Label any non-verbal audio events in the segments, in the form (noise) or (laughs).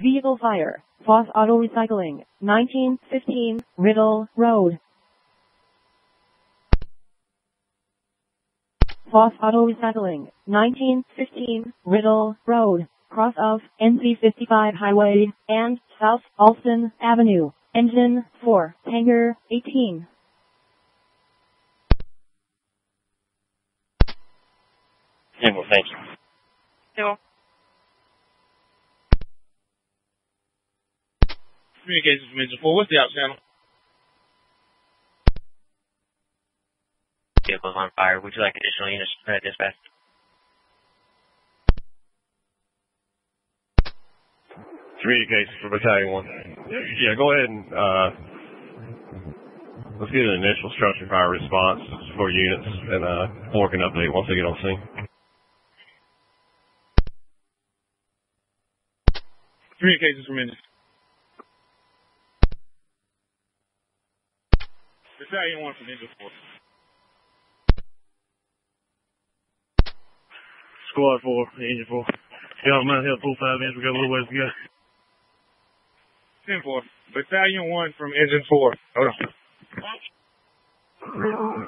Vehicle fire. Foss Auto Recycling. 1915 Riddle Road. Foss Auto Recycling. 1915 Riddle Road. Cross of NC 55 Highway and South Alston Avenue. Engine 4. Hangar 18. Yeah, well, thank you. Yeah. Communications from Engine 4. What's the out channel? Vehicle's on fire. Would you like additional units uh, dispatched? Communications for Battalion 1. Yeah, go ahead and, uh, let's get an initial structure fire response for units and, uh, Four can update once they get on scene. Communications from Engine. Battalion 1 from Engine 4. Squad 4, Engine 4. Y'all might have full five inch. We got a little ways to go. 10 4. Battalion 1 from Engine 4. Hold on.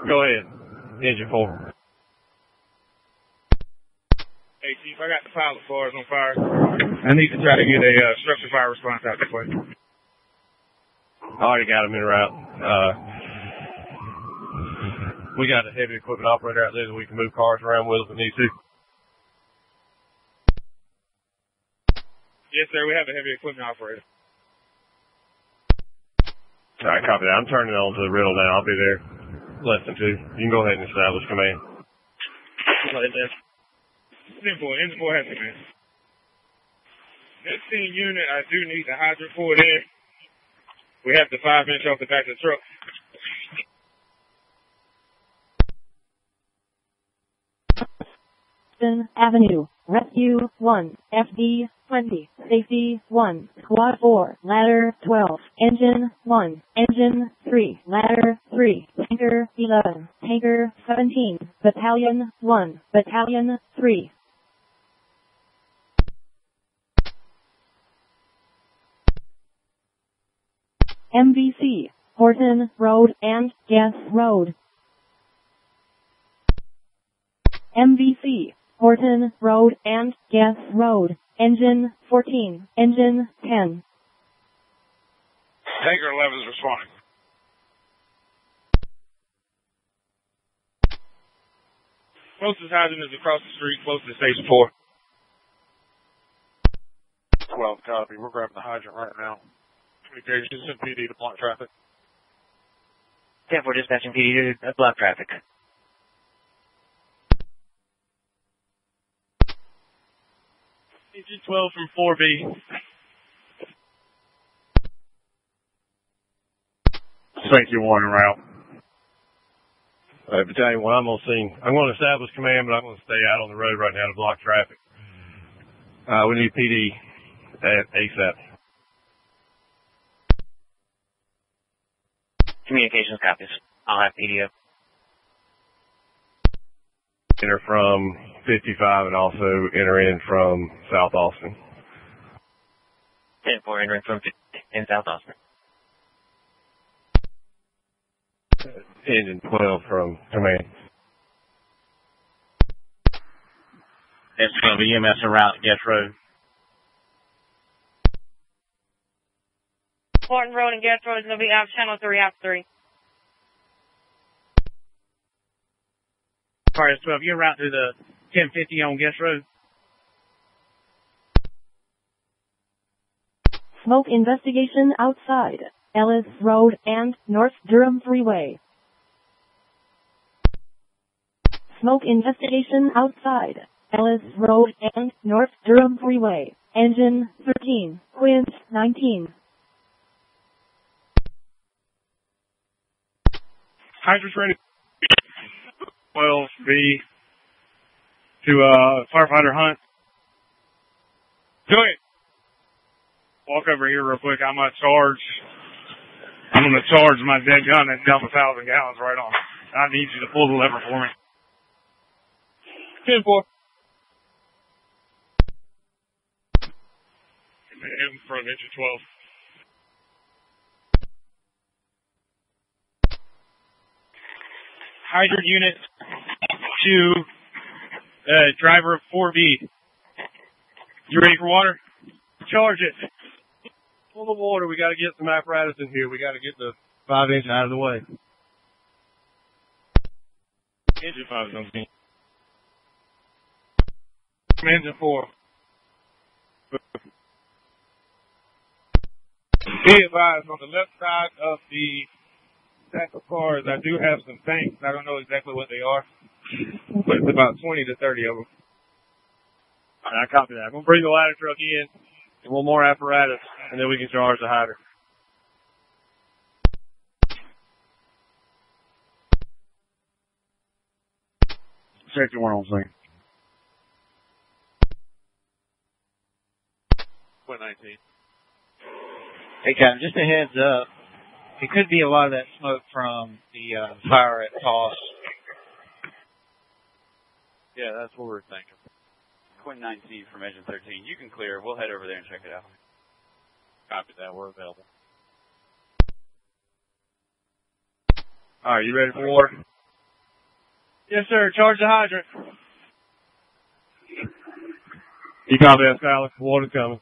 Go ahead. Engine 4. Hey, Chief, I got the pilot cars on fire. I need to try to get a uh, structure fire response out this way. I already got them in route. Uh, we got a heavy equipment operator out there that we can move cars around with if we need to. Yes, sir. We have a heavy equipment operator. All right, copy that. I'm turning on to the riddle now. I'll be there less than two. You can go ahead and establish command. Go ahead, Dan. 10 4. Engine 4 has command. Next team unit, I do need the hydrant for it in. We have the 5 inch off the back of the truck. Alston Avenue. Rescue 1. FD 20. Safety 1. Squad 4. Ladder 12. Engine 1. Engine 3. Ladder 3. Tanker 11. Tanker 17. Battalion 1. Battalion 3. MVC. Horton Road and Guess Road. MVC. Horton Road and Guess Road. Engine 14. Engine 10. Tanker 11 is responding. Closest hydrant is across the street, close to Station 4. 12 copy. We're grabbing the hydrant right now. Communications and PD to block traffic. 10 4 dispatching PD to block traffic. Engine 12 from 4B. Thank you, one en route. Uh, Battalion 1, I'm on scene. I'm going to establish command, but I'm going to stay out on the road right now to block traffic. Uh, we need PD at ASAP. Communications copies. I'll have PD up. Enter from 55 and also enter in from South Alston. 10 4 entering from 50 in South Alston. Engine 12 from command. That's going to be EMS en route to Guess Road. Horton Road and Guess Road is going to be out channel 3 out 3. Sorry, it's 12. You're route to the 1050 on Guess Road. Smoke investigation outside. Ellis Road and North Durham Freeway. Smoke investigation outside. Ellis Road and North Durham Freeway. Engine 13. Quint 19. Hydrants ready. 12B to uh, firefighter Hunt. Do it. Walk over here real quick. I'm gonna charge. I'm gonna charge my deck gun and dump a thousand gallons right on. I need you to pull the lever for me. Ten four. M from engine 12. Hydrant unit to uh, driver of 4B. You ready for water? Charge it. Full of water. We got to get some apparatus in here. We got to get the five inch out of the way. Engine 5 is on scene. Engine 4. Be advised, on the left side of the stack of cars, I do have some tanks. I don't know exactly what they are, but it's about 20 to 30 of them. All right, I copy that. I'm going to bring the ladder truck in and one more apparatus, and then we can charge the hydrant. Safety one on scene. Quint 19. Hey, Captain, just a heads up. It could be a lot of that smoke from the uh, fire at Foss. Yeah, that's what we're thinking. Quint 19 from Engine 13. You can clear. We'll head over there and check it out. Copy that. We're available. All right, you ready for water? Yes, sir. Charge the hydrant. You copy that, Skyler? Water's coming.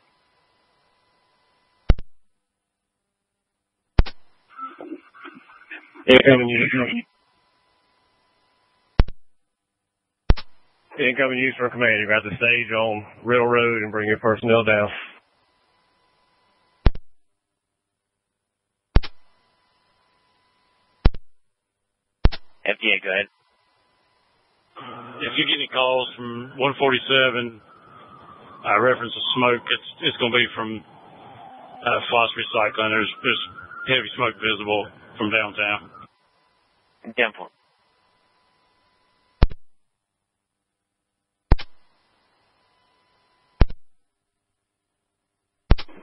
Incoming Incoming use for command. You're at the stage on Riddle Road and bring your personnel down. FDA, go ahead. If you get any calls from 147, uh, reference of smoke, it's it's going to be from uh, Foss Recycling. There's there's heavy smoke visible from downtown. Ten four.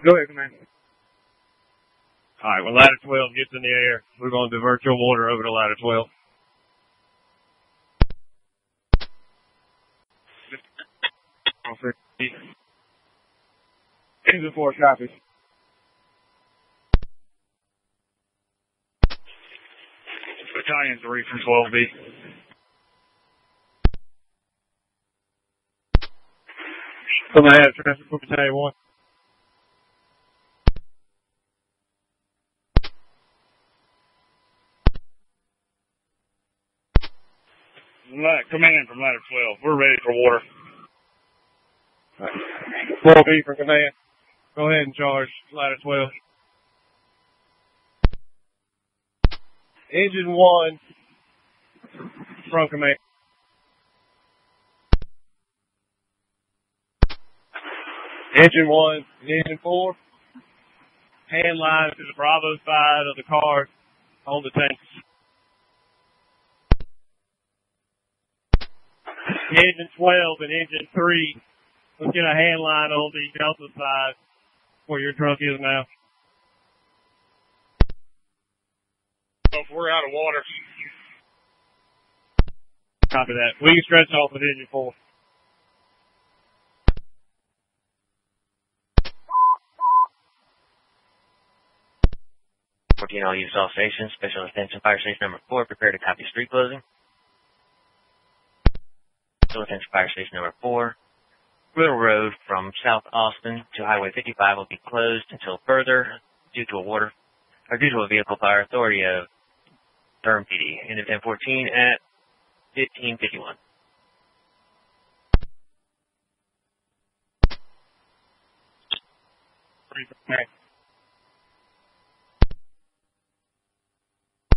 Go ahead, command. All right, when ladder 12 gets in the air, we're going to your water over to ladder 12. Engine 4 copy. Battalion 3 from 12B. Come ahead, transfer for Battalion 1. Command from ladder 12. We're ready for water. 4B for command. Go ahead and charge ladder 12. Engine 1 from command. Engine 1 and engine 4. Hand line to the Bravo side of the car on the tanks. (laughs) Engine 12 and engine 3 Let's get a hand line on the Delta side where your truck is now. So if we're out of water, Copy that. We can stretch off with engine four. Fourteen all use all stations. Special attention fire station number four. Prepare to copy street closing. Attention fire station number four. Riddle Road from South Alston to Highway 55 will be closed until further due to a water or due to a vehicle fire authority of Durham PD. End of 1014 at 1551.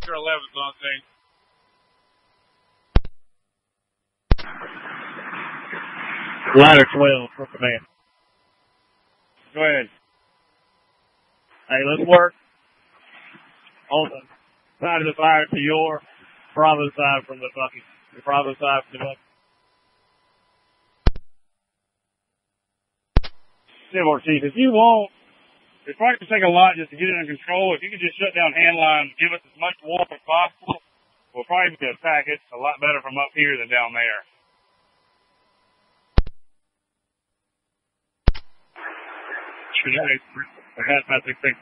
Your 11's on scene. Ladder 12 for command. Go ahead. Hey, let's work on the side of the fire to your Bravo side from the bucket. The Bravo side from the bucket. Civil Chief, if you want, it's probably going to take a lot just to get it under control. If you could just shut down hand line, give us as much water as possible, we'll probably able to attack it a lot better from up here than down there. today. Hazmat 16.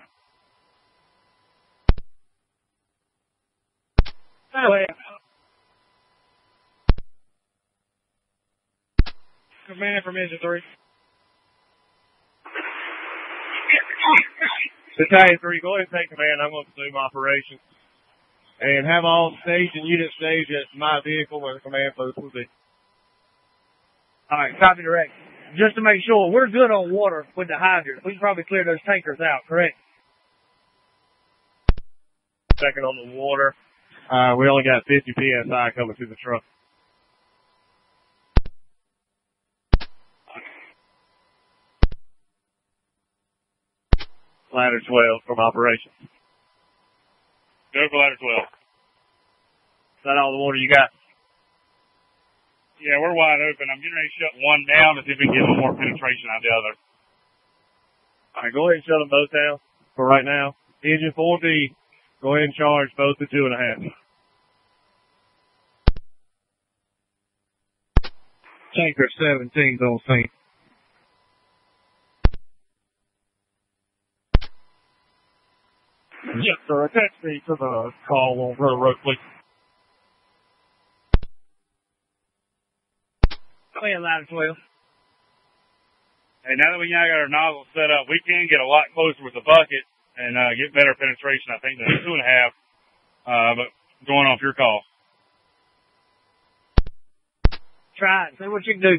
Go ahead. Command from engine three. Battalion 3, go ahead and take command. I'm going to assume operations. And have all station unit stage at my vehicle where the command post will be. All right, copy direct. Just to make sure, we're good on water with the hydrant. We can probably clear those tankers out, correct? Second on the water. Uh, we only got 50 PSI coming through the truck. Ladder 12 from operations. Go for ladder 12. Is that all the water you got? Yeah, we're wide open. I'm getting ready to shut one down to see if we can get a little more penetration out of the other. Alright, go ahead and shut them both down for right now. Engine 4B, go ahead and charge both to two and a half. Tanker 17's on scene. Yes, sir. Attach me to the call on River Road, please. Go ahead, ladder 12. Hey, now that we now got our nozzle set up, we can get a lot closer with the bucket and uh, get better penetration, I think, than two and a half. Uh, but going off your call. Try it. See what you can do.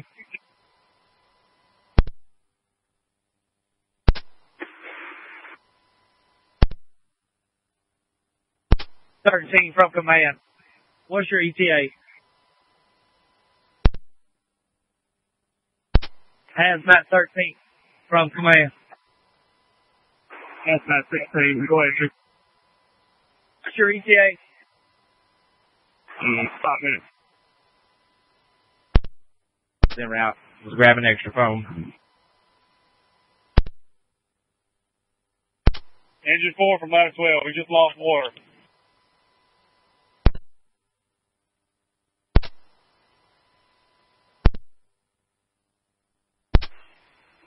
Thirteen from command. What's your ETA? Hazmat thirteen from command. Hazmat 16, go ahead, shoot. What's your ETA? Mm, five minutes. Then route. Was grabbing extra phone. Engine 4 from ladder 12. We just lost water.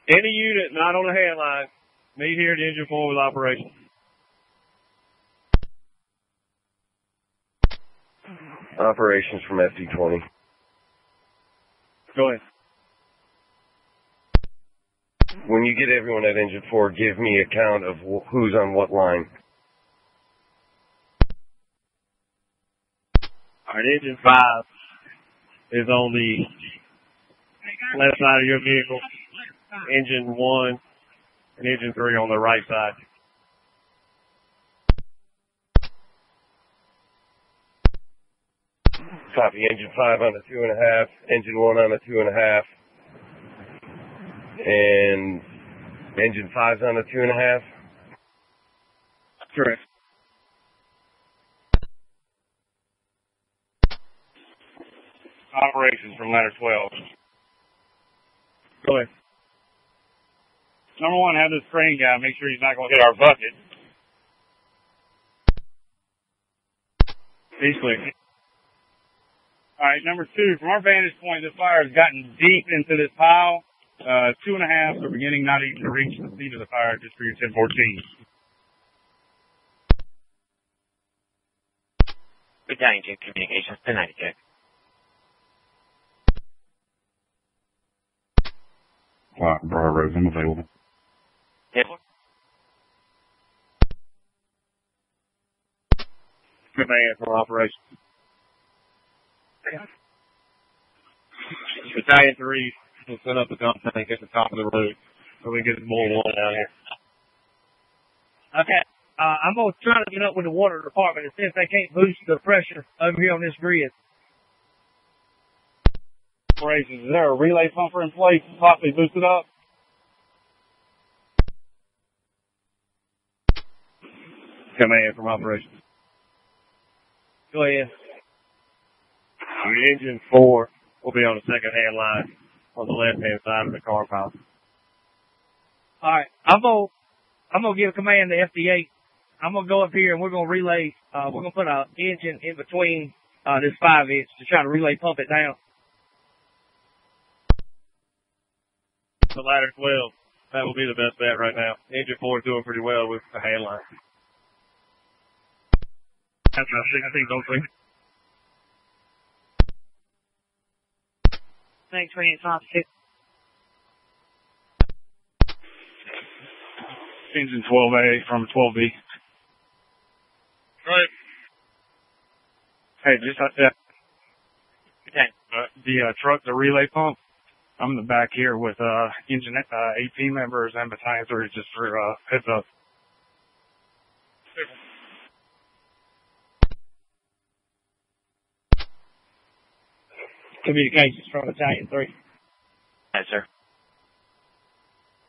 Any unit not on the headline, meet here at Engine 4 with operations. Operations from FD20. Go ahead. When you get everyone at Engine 4, give me a count of wh- who's on what line. Alright, engine 5 is on the left side of your vehicle. Engine 1 and engine 3 on the right side. Copy engine 5 on a two and a half, engine 1 on a two and a half, and engine 5's on a two and a half. Correct. Operations from ladder 12. Go ahead. Number one, have this crane guy make sure he's not going to hit our bucket. He's clear. All right, number two, from our vantage point, this fire has gotten deep into this pile. Uh, two and a half, so beginning not even to reach the seat of the fire just for your 1014. Battalion 2 Communications to 92. Clock, Briar Rose, I'm available. Command for operations. Battalion 3 will set up a dump tank at the top of the road so we can get more water out here. Okay. Uh, I'm gonna try to get up with the water department and see if they can't boost the pressure over here on this grid. Operations, is there a relay pumper in place to possibly boost it up? Command from operations. Go ahead. Engine 4 will be on the second hand line on the left hand side of the car pile. All right. I'm gonna I'm gonna give a command to FD8. I'm gonna go up here and we're gonna relay. Uh, we're gonna put a engine in between uh, this five inch to try to relay pump it down. The ladder 12. That will be the best bet right now. Engine four is doing pretty well with the hand line. That's a 1603. Thanks for answering. Officer. Engine 12A from 12B. Right. Hey, just uh, yeah. Okay. Uh, the uh, truck, the relay pump. I'm in the back here with uh engine uh 18 members and battalion three just for uh heads up. Communications from Battalion 3. Yes, sir.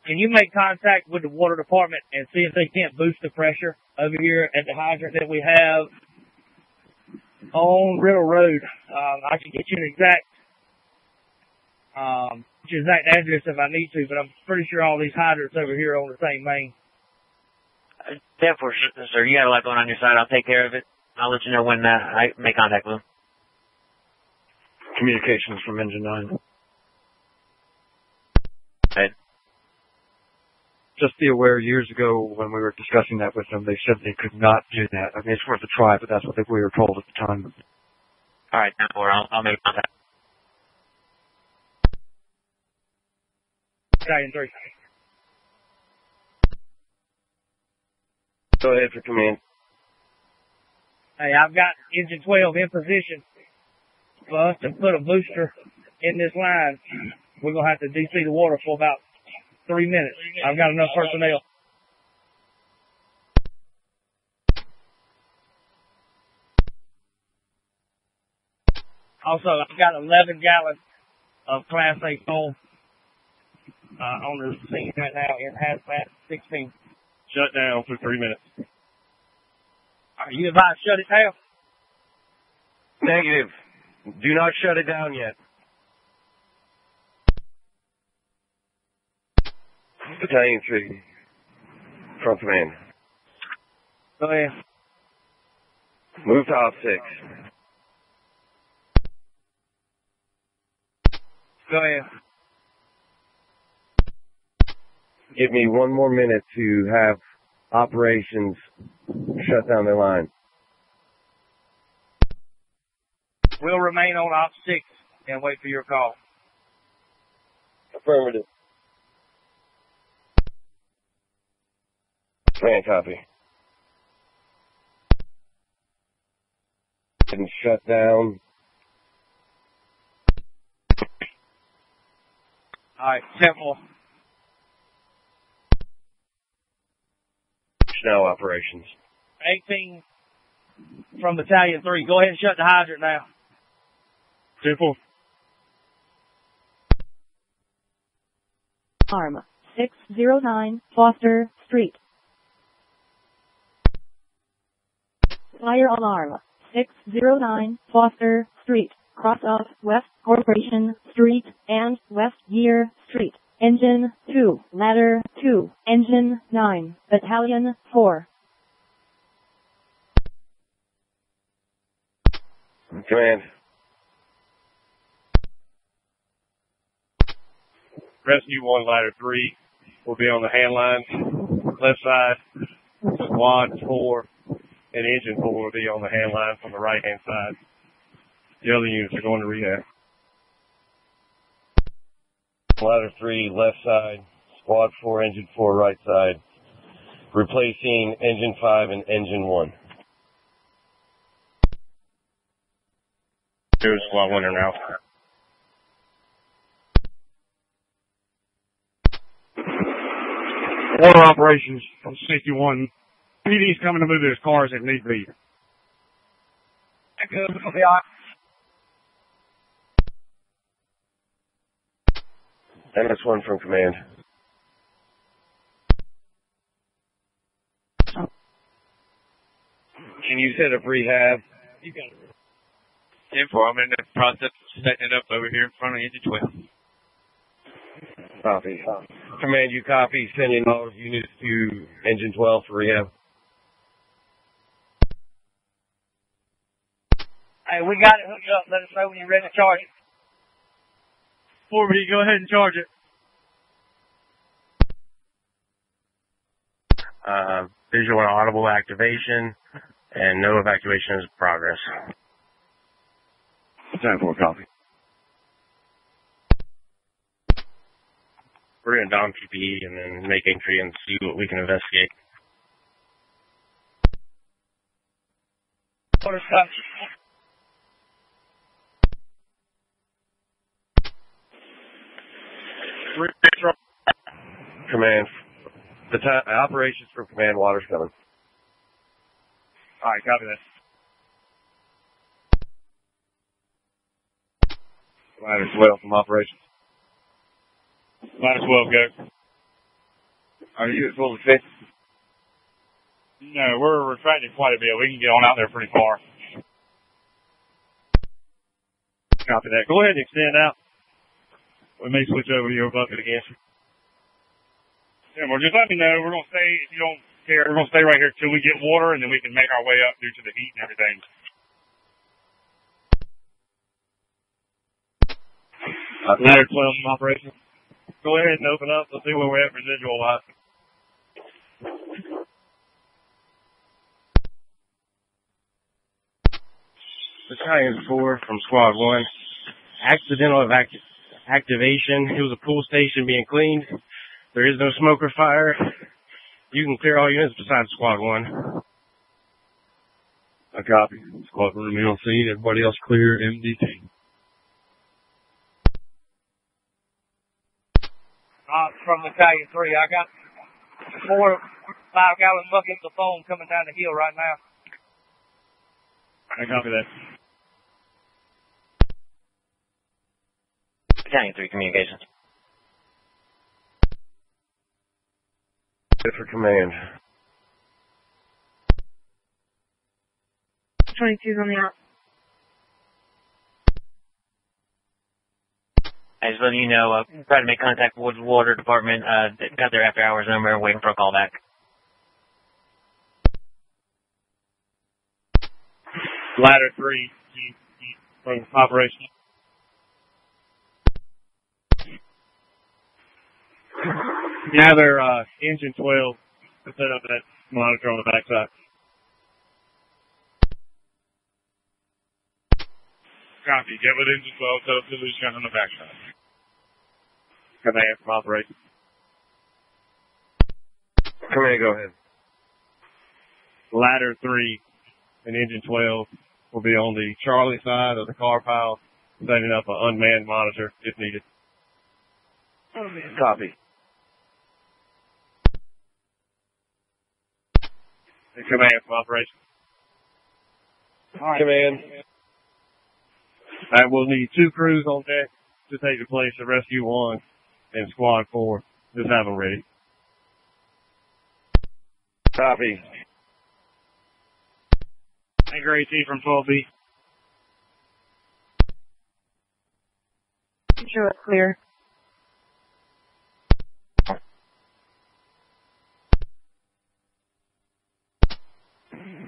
Can you make contact with the water department and see if they can't boost the pressure over here at the hydrant that we have on Riddle Road? Um, I can get you an exact, um, exact address if I need to, but I'm pretty sure all these hydrants over here are on the same main. Uh, yeah, for sure, sir. You got a lot going on your side. I'll take care of it. I'll let you know when uh, I make contact with them. Communications from Engine 9. Right. Just be aware, years ago when we were discussing that with them, they said they could not do that. I mean, it's worth a try, but that's what they, we were told at the time. All right, now or I'll, I'll make contact. Battalion 3. Go ahead for command. Hey, I've got engine 12 in position for us to put a booster in this line. We're going to have to DC the water for about three minutes. I've got enough personnel. Also, I've got 11 gallons of Class A foam uh, on the scene right now in hazmat 16. Shut down for three minutes. Are you advised to shut it down? Negative. Do not shut it down yet. Battalion 3. From command. Oh, Go ahead. Move to off 6. Go ahead. Give me one more minute to have operations shut down their line. We'll remain on op 6 and wait for your call. Affirmative. Command copy. And shut down. Alright, Temple. Now operations. 18 from Battalion 3. Go ahead and shut the hydrant now. Simple. Arm 609 Foster Street. Fire alarm 609 Foster Street. Cross off West Corporation Street and West Geer Street. Engine 2, Ladder 2, Engine 9, Battalion 4. Command. Rescue 1, Ladder 3 will be on the hand lines, left side. Squad 4 and Engine 4 will be on the hand line from the right hand side. The other units are going to rehab. Ladder 3, left side. Squad 4, Engine 4, right side. Replacing Engine 5 and Engine 1. Here's Squad 1 and. Water operations from 61. PD's coming to move their cars if need be. Good. We'll be all right. MS1 from command. Can you set up rehab? You got it. Info, I'm in the process of setting it up over here in front of Engine 12. Copy. Command, you copy. Sending all units to Engine 12 for rehab. Hey, we got it hooked up. Let us know when you're ready to charge it. 4B, go ahead and charge it. uh, visual and audible activation, and no evacuation is in progress. Time for a copy. We're going to don PPE and then make entry and see what we can investigate. Order stop. Command. The time, operations from command water's coming. All right, copy that. Ladder 12 from operations. Ladder 12, go. Are you at full defense? No, we're retracting quite a bit. We can get on out there pretty far. Copy that. Go ahead and extend out. We may switch over to your bucket again. Yeah, well, just let me know. We're gonna stay. If you don't care, we're gonna stay right here till we get water, and then we can make our way up due to the heat and everything. Uh, Ladder 12 from operations. Go ahead and open up. Let's see where we're at residual wise. Battalion 4 from Squad 1. Accidental evac- activation. It was a pool station being cleaned. There is no smoke or fire. You can clear all units besides Squad 1. I copy. Squad one remain on scene. Everybody else clear MDT. Uh, from Battalion 3, I got four five gallon buckets of foam coming down the hill right now. I copy that. Battalion 3 communications. Good for command. 22's on the out. I just letting you know, uh, try to make contact with the Water Department, uh, got their after hours number, waiting for a call back. Ladder 3 from operation. Gather uh, engine 12 to set up that monitor on the backside. Copy. Get with engine 12, set up the loose gun on the backside. Command from operation. Command, go ahead. Ladder 3 and engine 12 will be on the Charlie side of the car pile, setting up an unmanned monitor if needed. Unmanned. Copy. Command from operation. Command. I will need two crews on deck to take the place of Rescue 1 and Squad 4. Just have them ready. Copy. Anchor AT from 12B. Sure it's clear.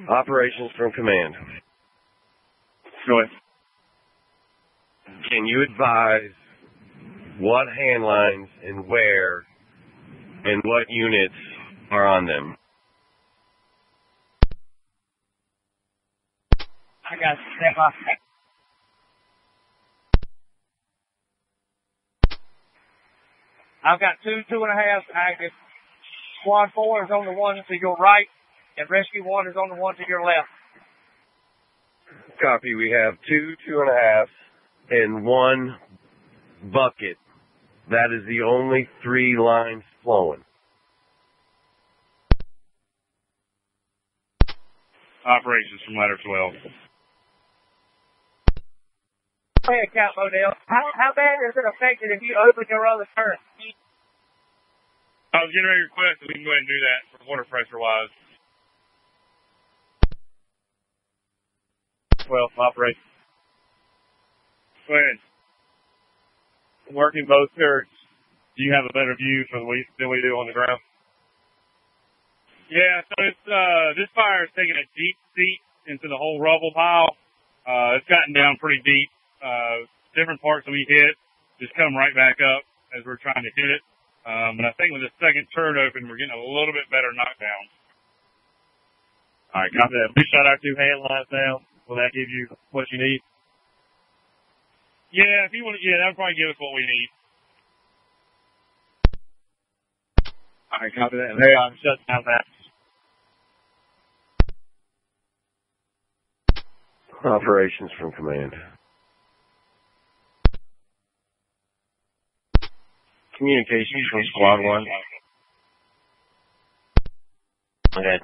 Operations from command. Go ahead. Can you advise what hand lines and where and what units are on them? I got to step off. I've got two two and a half active. Squad four is on the one to your right, and rescue one is on the one to your left. Copy. We have two, two and a half, and one bucket. That is the only three lines flowing. Operations from ladder 12. Go ahead, Cap Modell. How how bad is it affected if you open your other turret? I was getting ready to request that we can go ahead and do that for water pressure wise. 12 operation. Go ahead. Working both turrets. Do you have a better view from we than we do on the ground? Yeah, so it's uh this fire is taking a deep seat into the whole rubble pile. Uh it's gotten down pretty deep. Uh different parts that we hit just come right back up as we're trying to hit it. Um, and I think with the second turret open, we're getting a little bit better knockdown. All right, copy that. We shot our two hand lines down. Will that give you what you need? Yeah, if you want to, yeah, that would probably give us what we need. All right, copy that. There, I'm shutting down that. Operations from command. Communications from Squad 1. Okay.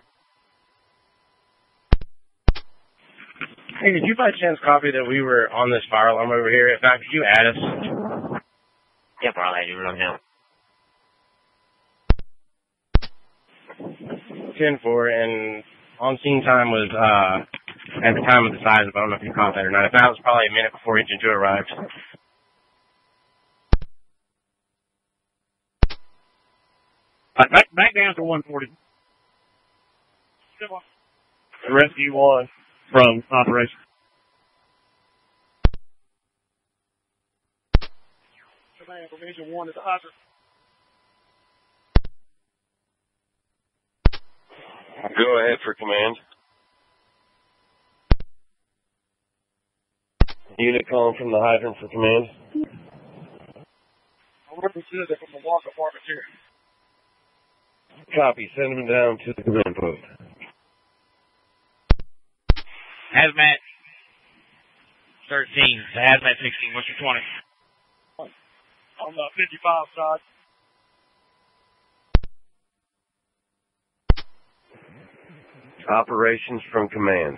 Hey, did you by chance copy that we were on this fire alarm over here? If not, could you add us? Yep, I'll add you right now. 10-4, and on scene time was, uh, at the time of the size, but I don't know if you caught that or not. If not, it was probably a minute before Engine 2 arrived. All right, back, back down to 140. The Rescue one from operation. Command Provision one is Oscar. Go ahead for command. Unit calling from the hydrant for command. I'm representing from the walk apartment here. Copy. Send them down to the command post. Hazmat 13 to Hazmat 16. What's your 20? On the 55 side. Operations from command.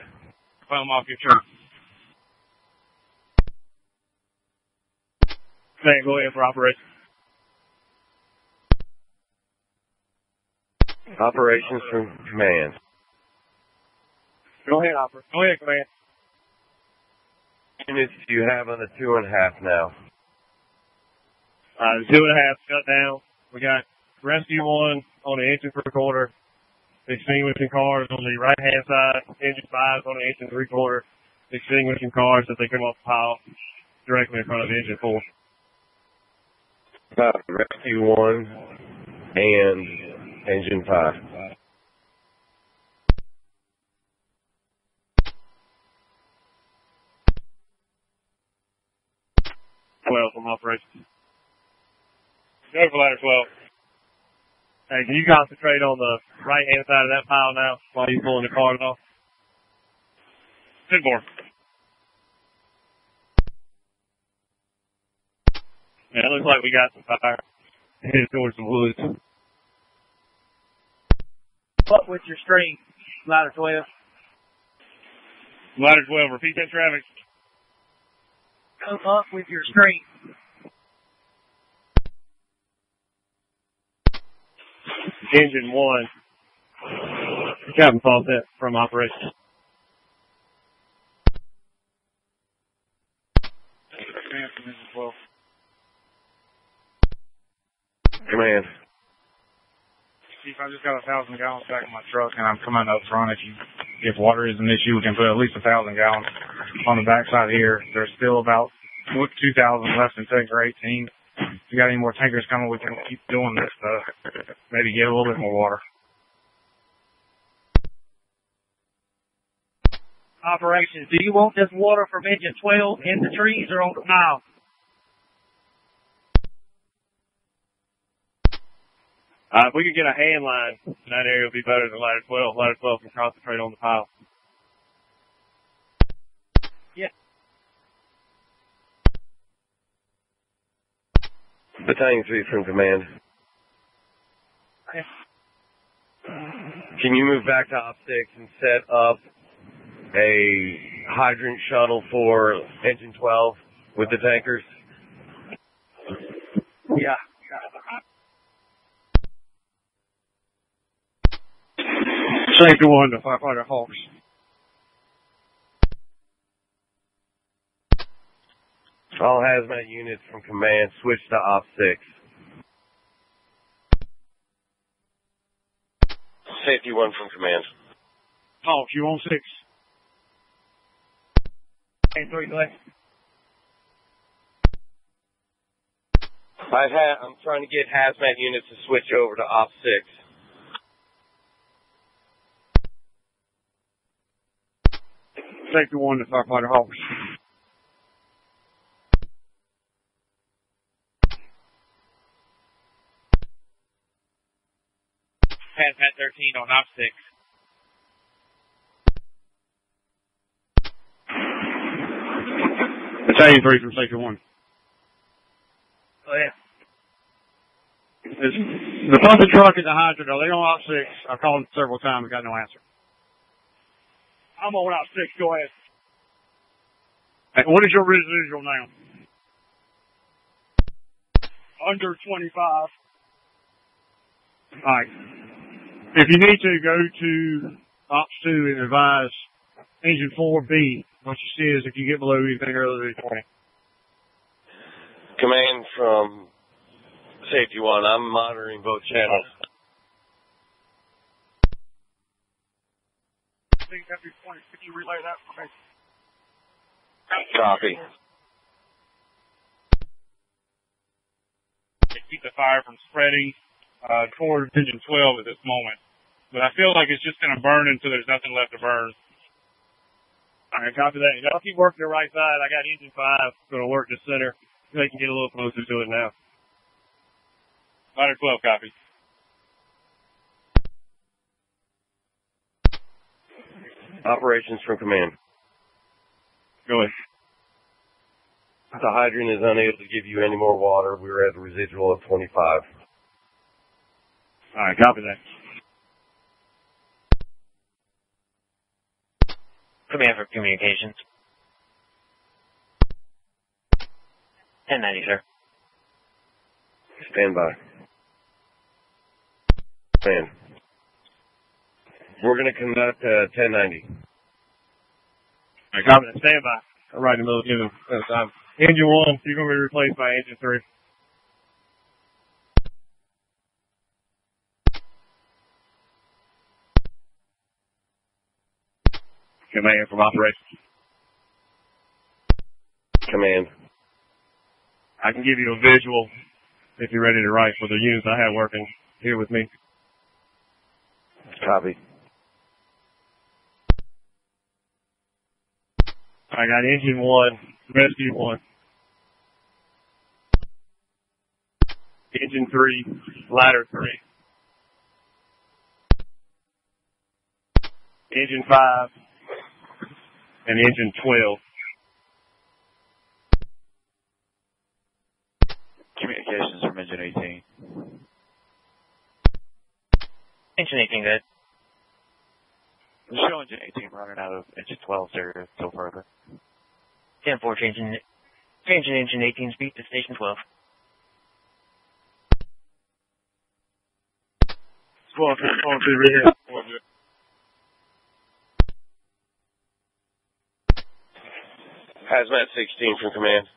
Foam off your turn. Command, go ahead for operation. Operations from command. Go ahead, operator. Go ahead, command. Units do you have on the two and a half now? Uh, two and a half shut down. We got rescue one on the engine three quarter, extinguishing cars on the right hand side, engine five on the engine three quarter, extinguishing cars as they come off the pile directly in front of engine four. Uh, rescue one and engine five. Twelve from operations. Go for ladder twelve. Hey, can you concentrate on the right hand side of that pile now while you're pulling the cars off? Ten more. Yeah, it looks like we got some fire headed towards the woods. Up with your string, ladder 12. Ladder 12, repeat that traffic. Come up with your string. Engine 1. Captain Fawcett from operation. Command. Chief, I just got a thousand gallons back in my truck and I'm coming up front. If you, if water is an issue, we can put at least a thousand gallons on the backside here. There's still about 2,000 left in tanker 18. If you got any more tankers coming, we can keep doing this stuff. Maybe get a little bit more water. Operations. Do you want this water from engine 12 in the trees or on the pile? Uh, if we could get a hand line in that area, it would be better than ladder 12. Ladder 12 can concentrate on the pile. Yeah. Battalion 3 from command. Can you move back to Op 6 and set up a hydrant shuttle for engine 12 with the tankers? Safety one to firefighter Hawks. All hazmat units from command switch to Op 6. Safety 1 from command. Hawks, you on six. Hey, three, go ahead. I've had, I'm trying to get hazmat units to switch over to Op 6. Safety one to firefighter Hawks. Hazmat 13 on Op 6. Battalion three from safety one. Oh yeah. Is the pumping truck and the hydrant, are they on Op six? I've called several times, got no answer. I'm on Op 6. Go ahead. Hey, what is your residual now? Under 25. Alright. If you need to, go to Ops 2 and advise Engine 4B. What you see is if you get below anything earlier than 20. Command from Safety 1, I'm monitoring both channels. I think that'd be 20. Could you relay that for me? Copy. to keep the fire from spreading uh, toward engine 12 at this moment. But I feel like it's just going to burn until there's nothing left to burn. All right, copy that. Y'all keep working the right side. I got engine 5 going to work the center. They can get a little closer to it now. Ladder 12, copy. Operations from command. Go ahead. The hydrant is unable to give you any more water. We're at a residual of 25. All right, copy that. Command for communications. 1090, sir. Stand by. Man. We're going to conduct uh, 1090. All right, that. Stand by. I'm right in the middle of giving uh, time. Engine 1, you're going to be replaced by engine 3. Command from operations. Command. I can give you a visual if you're ready to write for the units I have working here with me. Copy. I got engine one, rescue one. Engine three, ladder three. Engine five, and engine 12. Communications from engine 18. Engine 18, good. Show engine 18 running out of engine 12 area till further. 10 4, changing, changing engine 18 speed to station 12. Squad, squad, two, right here. Hazmat 16 from command.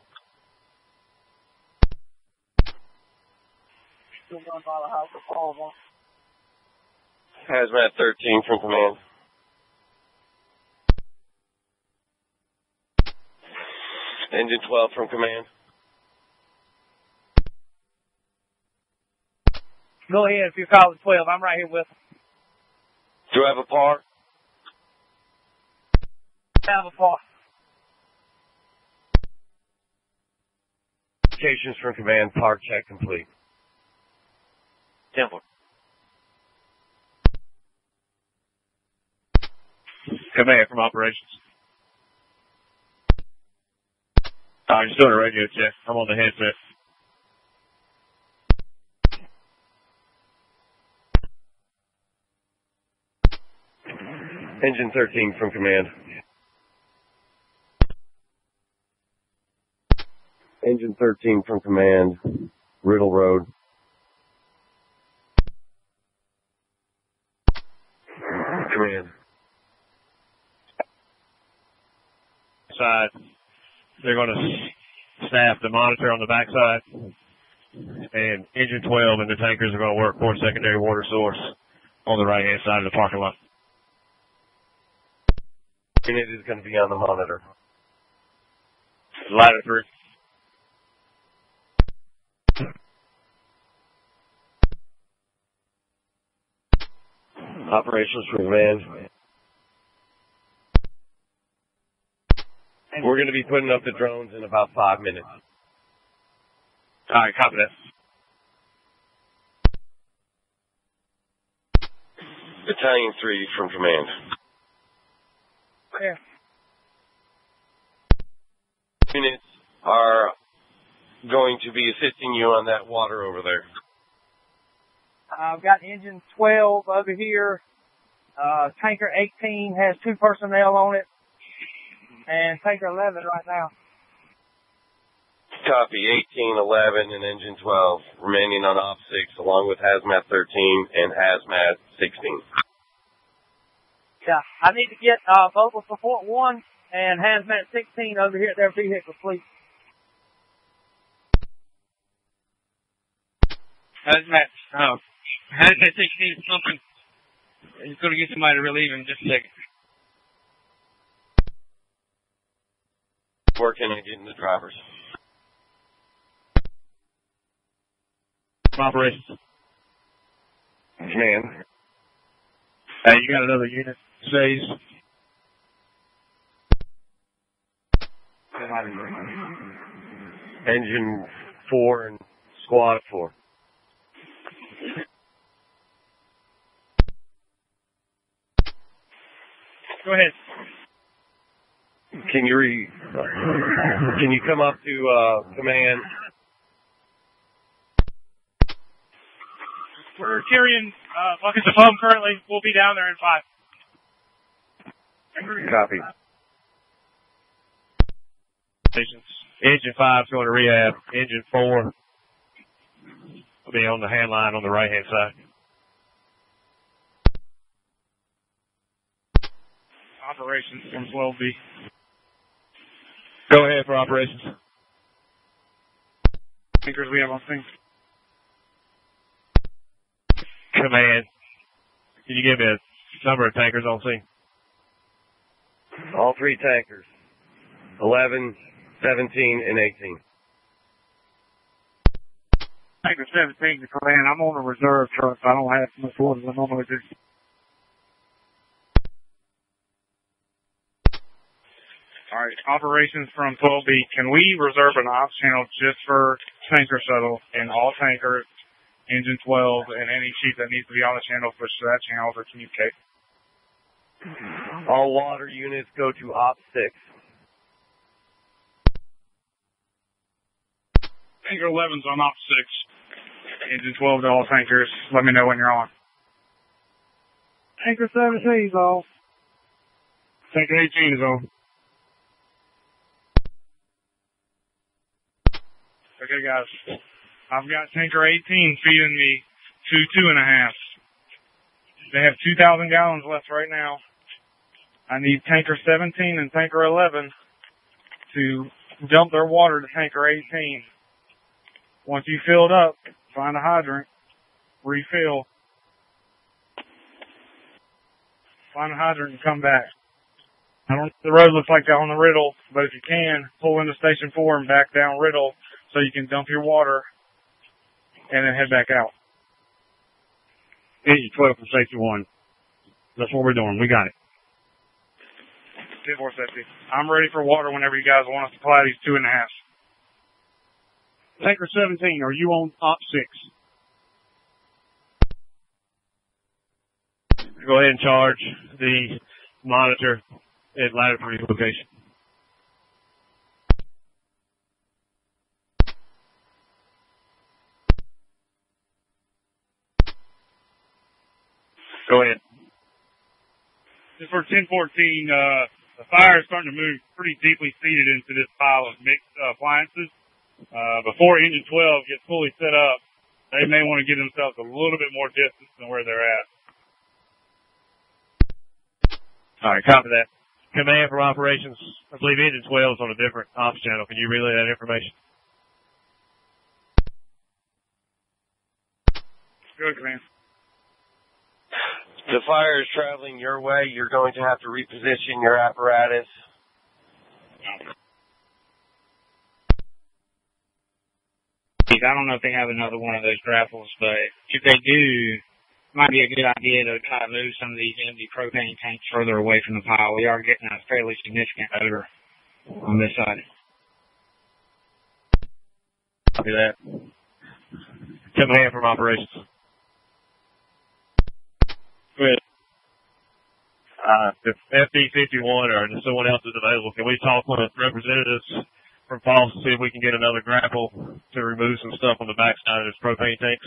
Still run by the house of all of them. Hazmat 13 from command. Engine 12 from command. Go ahead if you're calling 12. I'm right here with them. Do I have a par? Have a far. Communications from command. Par check complete. 10 4. Command from operations. I'm just doing a radio check. I'm on the headset. Engine 13 from command. Engine 13 from command. Riddle Road. Command. Side they're going to staff the monitor on the backside, and engine 12 and the tankers are going to work for a secondary water source on the right-hand side of the parking lot. And it is going to be on the monitor. Ladder 3. Operations for. We're going to be putting up the drones in about five minutes. All right, copy that. Battalion 3 from command. Yeah. Units are going to be assisting you on that water over there. I've got engine 12 over here. Uh, tanker 18 has two personnel on it. And tanker 11 right now. Copy. 18, 11, and engine 12 remaining on op 6 along with hazmat 13 and hazmat 16. Yeah, I need to get uh, Mobile Support 1 and Hazmat 16 over here at their vehicle, please. Hazmat, uh, Hazmat 16 is something. He's going to get somebody to relieve him in just a second. Working on getting the drivers. Operations. Man. Hey, you got another unit? Says. Engine 4 and squad 4. Go ahead. Can you re, can you come up to uh, command? We're carrying uh, buckets of foam currently. We'll be down there in five. Copy. Engine five's going to rehab. Engine four will be on the hand line on the right hand side. Operations from 12B. Go ahead for operations. Tankers we have on scene. Command. Can you give me a number of tankers on scene? All three tankers. 11, 17, and 18. Tanker 17 to command. I'm on a reserve truck, so I don't have much water as I normally do. All right, operations from 12B. Can we reserve an ops channel just for tanker shuttle and all tankers, engine 12, and any chief that needs to be on the channel switch to that channel to communicate? All water units go to op 6. Tanker 11's on op 6. Engine 12 to all tankers. Let me know when you're on. Tanker 17's off. Tanker 18 is on. Okay, guys. I've got tanker 18 feeding me two two and a half. They have 2,000 gallons left right now. I need tanker 17 and tanker 11 to dump their water to tanker 18. Once you fill it up, find a hydrant, refill, find a hydrant and come back. I don't know the road looks like that on the Riddle, but if you can, pull into Station 4 and back down Riddle so you can dump your water and then head back out. Engine 12 from safety 1. That's what we're doing. We got it. 10 4 safety. I'm ready for water whenever you guys want to supply these two and a half. Tanker 17, are you on op 6? Go ahead and charge the monitor at ladder 3 location. Go ahead. Just for 1014, uh, the fire is starting to move pretty deeply seated into this pile of mixed uh, appliances. Uh, before engine 12 gets fully set up, they may want to give themselves a little bit more distance than where they're at. All right, copy that. Command for operations. I believe engine 12 is on a different ops channel. Can you relay that information? Good, command. The fire is traveling your way. You're going to have to reposition your apparatus. I don't know if they have another one of those grapples, but if they do, it might be a good idea to try to move some of these empty propane tanks further away from the pile. We are getting a fairly significant odor on this side. Copy that. Command from operations. Go ahead. Uh, if FD51 or someone else is available, can we talk with representatives from Foss to see if we can get another grapple to remove some stuff on the backside of this propane tanks?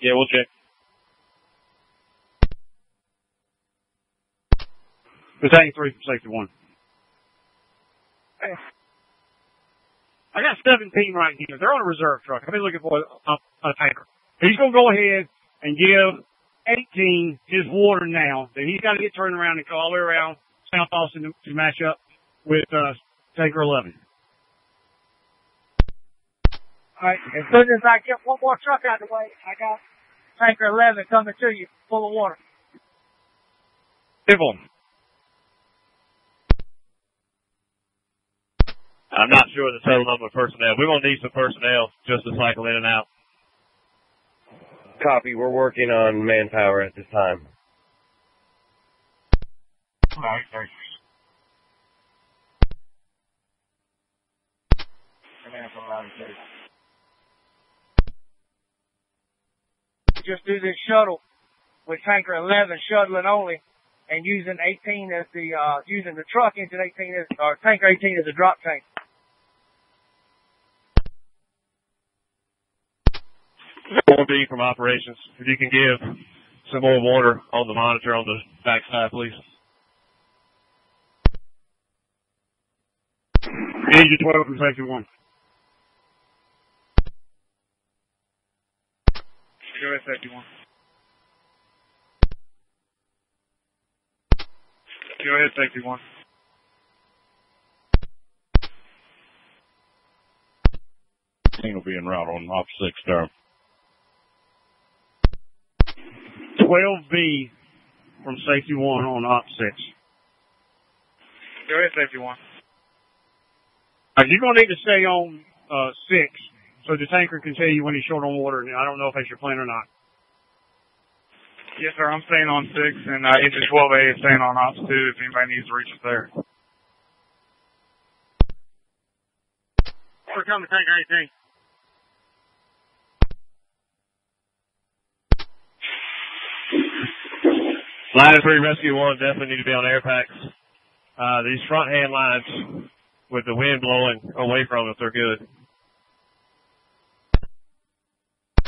Yeah, we'll check. Battalion 3 from Safety 1. I got 17 right here. They're on a reserve truck. I've been looking for a, a, a tanker. He's going to go ahead and give 18 his water now. Then he's got to get turned around and go all the way around South Alston to, to match up with uh, tanker 11. Alright, as soon as I get one more truck out of the way, I got tanker 11 coming to you, full of water. Civil. I'm not sure the total number of personnel. We're going to need some personnel just to cycle in and out. Copy. We're working on manpower at this time. Just do this shuttle with tanker 11 shuttling only and using 18 as the, uh, using the truck engine 18 as, or tanker 18 as a drop tank. One B from operations. If you can give some more water on the monitor on the backside, please. Engine 12 from Safety 1. Go ahead, Safety 1. Go ahead, Safety 1. Thing will be en route on op six there. 12B from Safety 1 on Op 6. Go ahead, Safety 1. Uh, you're going to need to stay on uh, 6 so the tanker can tell you when he's short on water. And I don't know if that's your plan or not. Yes, sir. I'm staying on 6, and uh, engine 12A is staying on Ops 2 if anybody needs to reach us there. We're coming, tanker 18. Ladder 3 Rescue 1 definitely need to be on air packs. Uh, these front hand lines with the wind blowing away from us are good.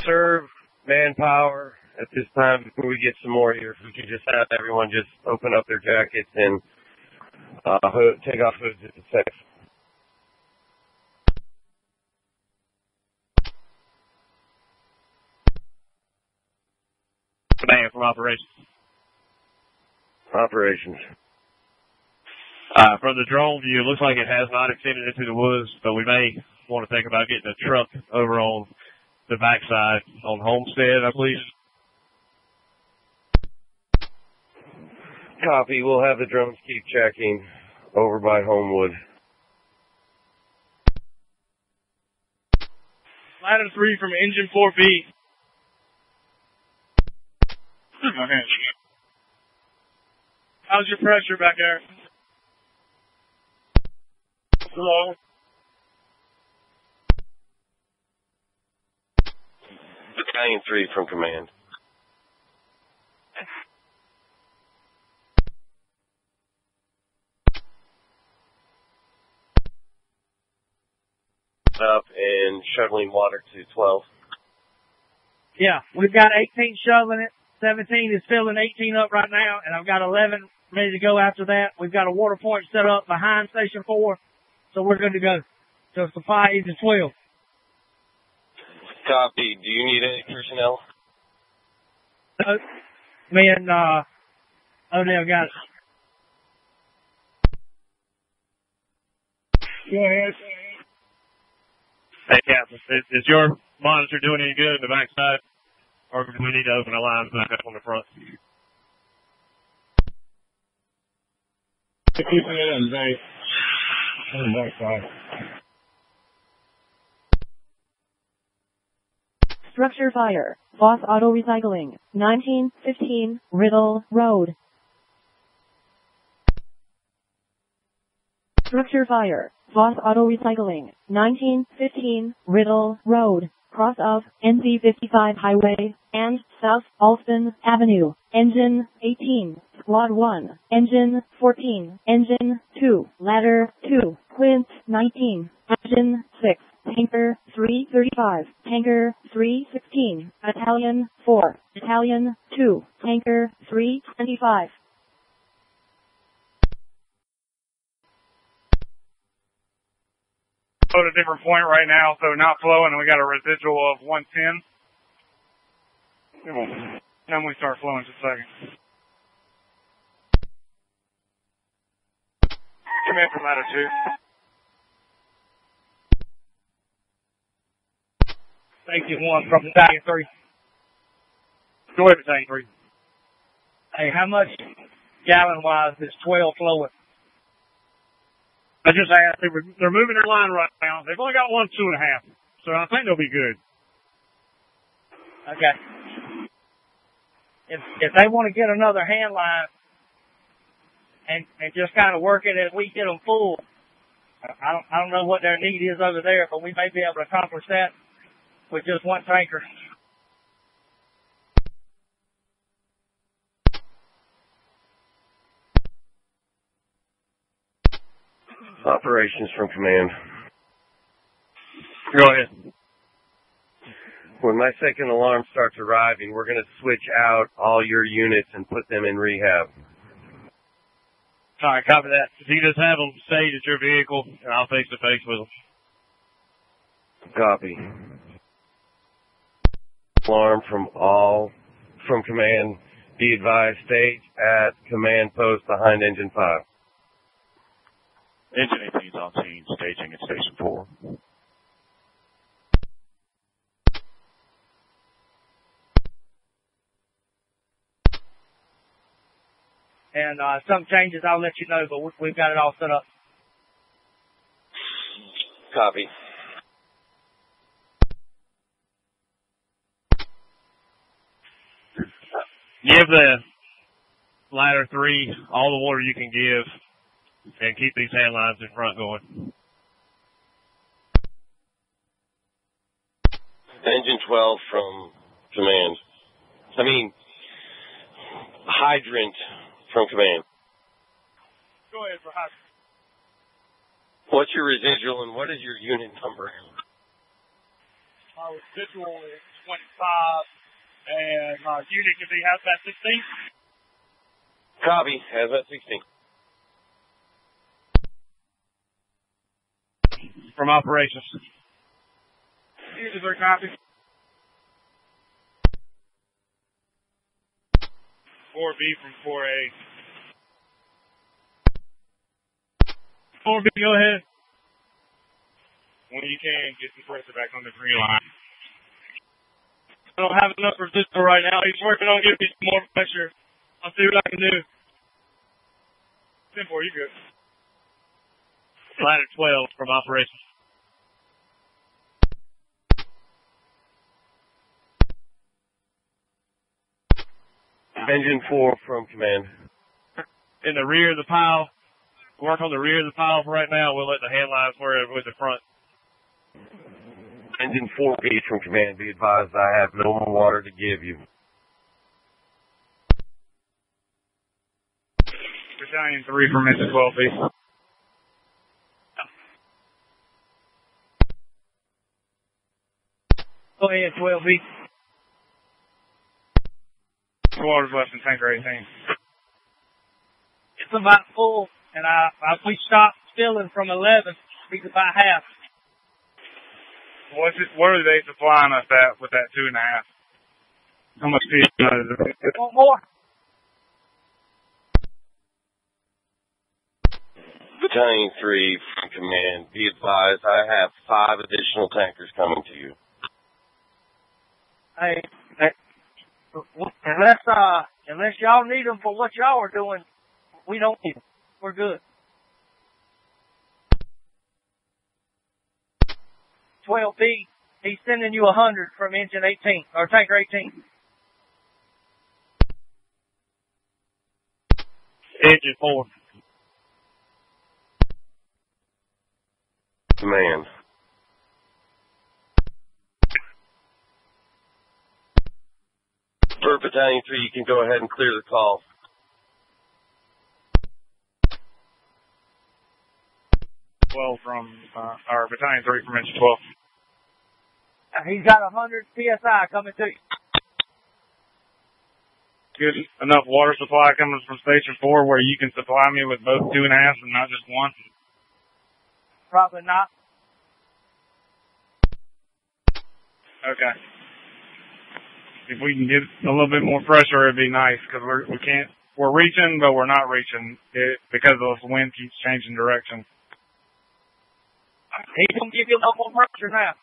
Serve manpower at this time before we get some more here. If we could just have everyone just open up their jackets and uh, hood, take off hoods if it's safe. Command from operations. Operations. Uh, from the drone view, it looks like it has not extended into the woods, but we may want to think about getting a truck over on the backside on Homestead, I believe. Copy. We'll have the drones keep checking over by Homewood. Ladder 3 from engine 4B. Go ahead. How's your pressure back there? Hello. Battalion 3 from command. Up and shoveling water to 12. Yeah, we've got 18 shoveling it. 17 is filling 18 up right now, and I've got 11 ready to go after that. We've got a water point set up behind Station 4, so we're good to go. So supply engine 12. Copy. Do you need any personnel? Uh, me and, uh, Odell got it. Go ahead. Hey, Captain, is, is your monitor doing any good in the backside? Or do we need to open our lines back up on the front? It in. On the backside. Structure fire. Foss Auto Recycling. 1915 Riddle Road. Structure fire. Foss Auto Recycling. 1915 Riddle Road. Cross of NC 55 Highway and South Alston Avenue. Engine 18. Squad 1. Engine 14. Engine 2. Ladder 2. Quint 19. Engine 6. Tanker 335. Tanker 316. Battalion 4. Battalion 2. Tanker 325. At a different point right now, so not flowing, and we got a residual of 110. Then we start flowing just a second. Come in from ladder two. Safety one from battalion three. Go ahead, battalion three. Hey, how much gallon wise is 12 flowing? I just asked. They were, they're moving their line right now. They've only got one two and a half, so I think they'll be good. Okay. If if they want to get another hand line and and just kind of work it as we get them full, I don't I don't know what their need is over there, but we may be able to accomplish that with just one tanker. Operations from command. Go ahead. When my second alarm starts arriving, we're going to switch out all your units and put them in rehab. All right, copy that. If you just have them stayed at your vehicle, and I'll face to face with them. Copy. Alarm from all from command. Be advised, stage at command post behind engine five. Engine 18 is on scene, staging at station 4. And uh, some changes, I'll let you know, but we- we've got it all set up. Copy. Give the ladder three all the water you can give, and keep these hand lines in front going. Engine 12 from command. I mean, hydrant from command. Go ahead, for high. What's your residual and what is your unit number? Our residual is 25, and my unit can be hazmat 16. Copy. Hazmat 16. From operations. Users are copy. Four B from four A. Four B, go ahead. When you can, get the pressure back on the green line. I don't have enough resistance right now. He's working on giving me some more pressure. I'll see what I can do. Ten four, you good? Ladder 12 from operations. Engine 4 from command. In the rear of the pile. Work on the rear of the pile for right now. We'll let the hand lines work with the front. Engine 4B from command. Be advised I have no more water to give you. Battalion 3 from engine 12B. Go ahead, 12B. Water's less than tanker 18. It's about full, and I, I we stopped filling from 11. It's about half. What's it, what are they supplying us at with that two and a half? How much do you know? One more. Battalion 3 from command. Be advised I have five additional tankers coming to you. Hey, hey, unless uh, unless y'all need them for what y'all are doing, we don't need them. We're good. Twelve B, He's sending you a 100 from engine 18, or tanker 18. Engine 4. Command. For Battalion 3, you can go ahead and clear the call. Twelve from uh, our Battalion Three from Engine Twelve. Uh, He's got a 100 psi coming to you. Good enough water supply coming from Station Four where you can supply me with both two and a half and not just one. Probably not. Okay. If we can get a little bit more pressure, it'd be nice because we're we can't we're reaching, but we're not reaching it because the wind keeps changing direction. He's gonna give you a little more pressure now.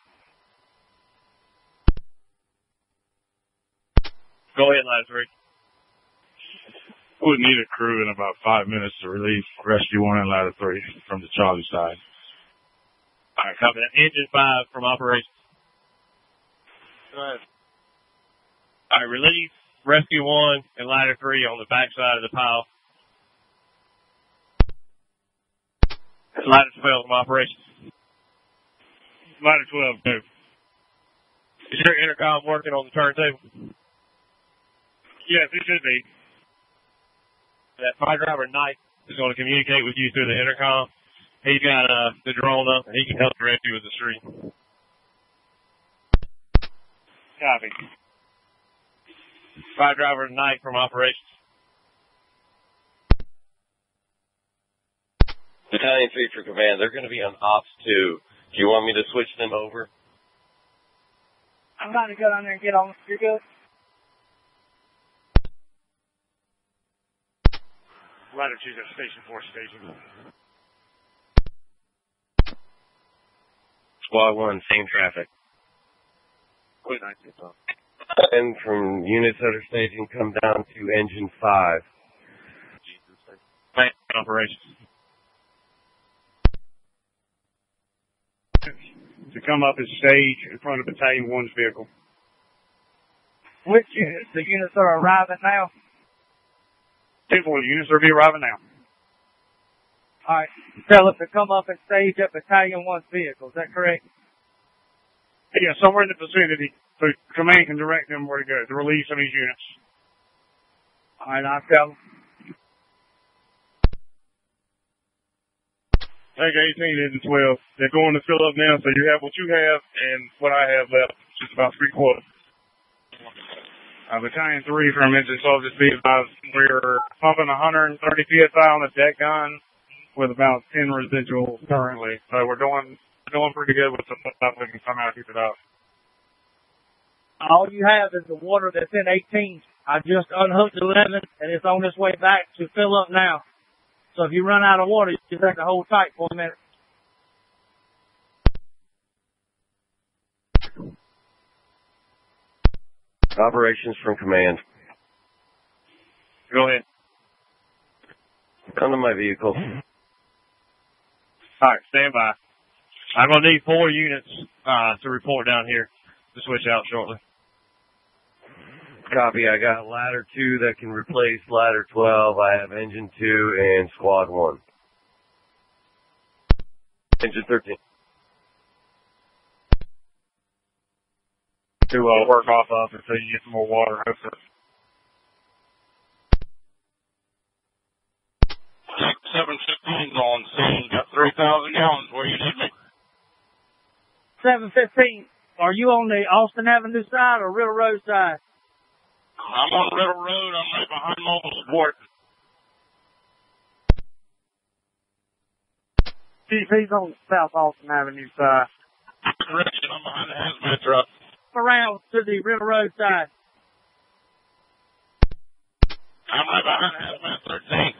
Go ahead, ladder 3. We would need a crew in about five minutes to relieve Rescue 1 and Ladder 3 from the Charlie side. Alright, copy that. Engine 5 from operations. Go ahead. Alright, release, Rescue 1 and Ladder 3 on the back side of the pile. Ladder 12 from operations. Ladder twelve, go. Is your intercom working on the turntable? Yes, it should be. That fire driver Knight is going to communicate with you through the intercom. He's got uh, the drone up and he can help direct you with the stream. Copy. Fire driver Knight from operations. Battalion 3 for command. They're going to be on Ops 2. Do you want me to switch them over? I'm going to go down there and get on. You're good. Ladder two to Station Four station. Squad 1, same traffic. Quint 19 Tom. And from units that are staging, come down to Engine 5. Plant operations. To come up and stage in front of Battalion One's vehicle. Which units? The units are arriving now. Ten four units are be arriving now. All right. Tell us to come up and stage at Battalion One's vehicle. Is that correct? Yeah, somewhere in the vicinity, so command can direct them where to go to release some of these units. All right, I'll tell them. Tank 18 into 12. They're going to fill up now, so you have what you have and what I have left, just about three quarters. Uh, battalion 3 from engine 12 just be advised we're pumping 130 psi on the deck gun with about 10 residual currently. So we're doing doing pretty good with the stuff we can somehow keep it up. All you have is the water that's in 18. I just unhooked 11 and it's on its way back to fill up now. So if you run out of water, you just have to hold tight for a minute. Operations from command. Go ahead. Come to my vehicle. Alright, stand by. I'm gonna need four units uh to report down here to switch out shortly. Copy. I got ladder 2 that can replace ladder 12. I have engine 2 and squad 1. Engine 13. To uh, work off of until you get some more water. hopefully. Seven fifteen on scene. Got three thousand gallons. Where you need me? 715. Are you on the Alston Avenue side or Riddle Road side? I'm on Riddle Road. I'm right behind Mobile Support. Chief, he's on South Alston Avenue side. Correction. I'm behind the hazmat truck. Around to the Riddle Road side. I'm right behind the hazmat thirteen.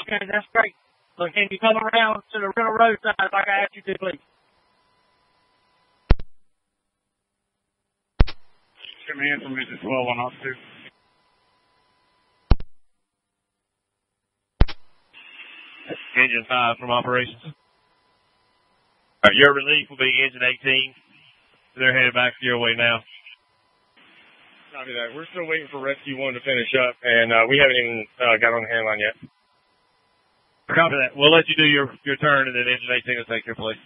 Okay, that's great. So can you come around to the Riddle Road side like I asked you to, please? Command from engine 12 on off 2. Engine five from operations. All right, your relief will be engine 18. They're headed back your way now. Copy that. We're still waiting for Rescue 1 to finish up, and uh, we haven't even uh, got on the handline yet. Copy that. We'll let you do your, your turn, and then engine 18 will take your place.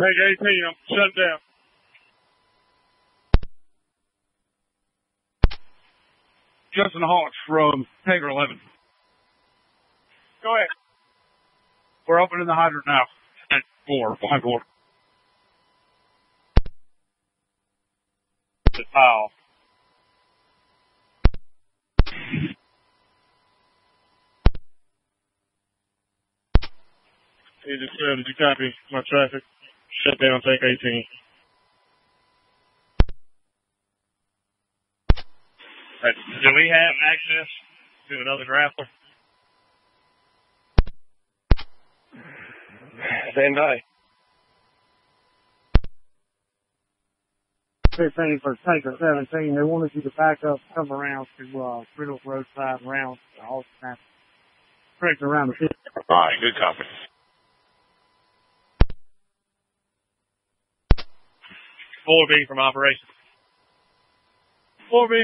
Take 18, I'm shut down. Justin Hawks from Tanker 11. Go ahead. We're opening the hydrant now. At four, five four. The tile. Agent 12, did you copy my traffic? Shut down, take 18. Right. Do we have access to another grappler? Stand by. 15 for Tanker 17. They wanted you to back up, come around to, uh, Riddle Roadside around, all that. Correct around the 50. All right, good copy. Four B from operations. Four B.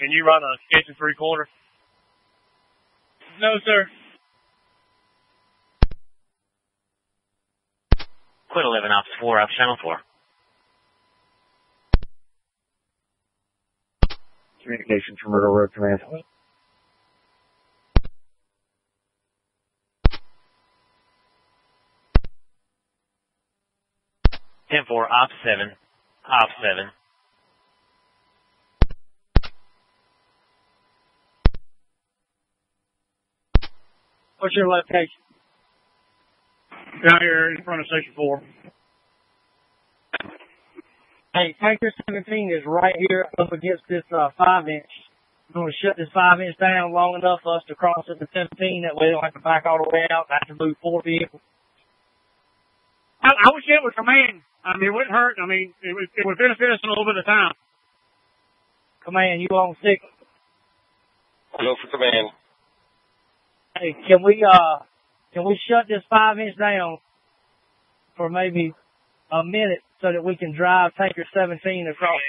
Can you run a kitchen three quarter? No, sir. Quit 11 ops 4 off channel 4. Communication from Riddle Road Command. Ten four op seven. Op seven. What's your location? Down here in front of Station 4. Hey, Tanker 17 is right here up against this uh, 5 inch. I'm going to shut this 5 inch down long enough for us to cross at the 17. That way we don't have to back all the way out and have to move four vehicles. I, I would get with command. I mean, it wouldn't hurt. I mean, it would, it would benefit us in a little bit of time. Command, you on sick. Go for command. Hey, can we, uh, can we shut this 5 inch down for maybe a minute so that we can drive Tanker 17 across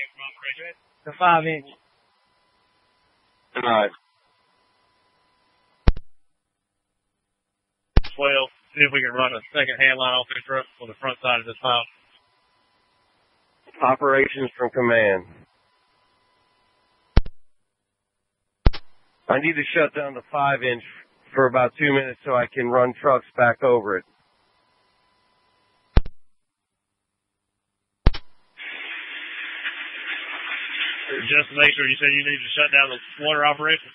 the 5 inch? Alright. Twelve. See if we can run a second hand line off this truck on the front side of this pile. Operations from command. I need to shut down the five inch for about two minutes so I can run trucks back over it. Just to make sure you said you need to shut down the water operation.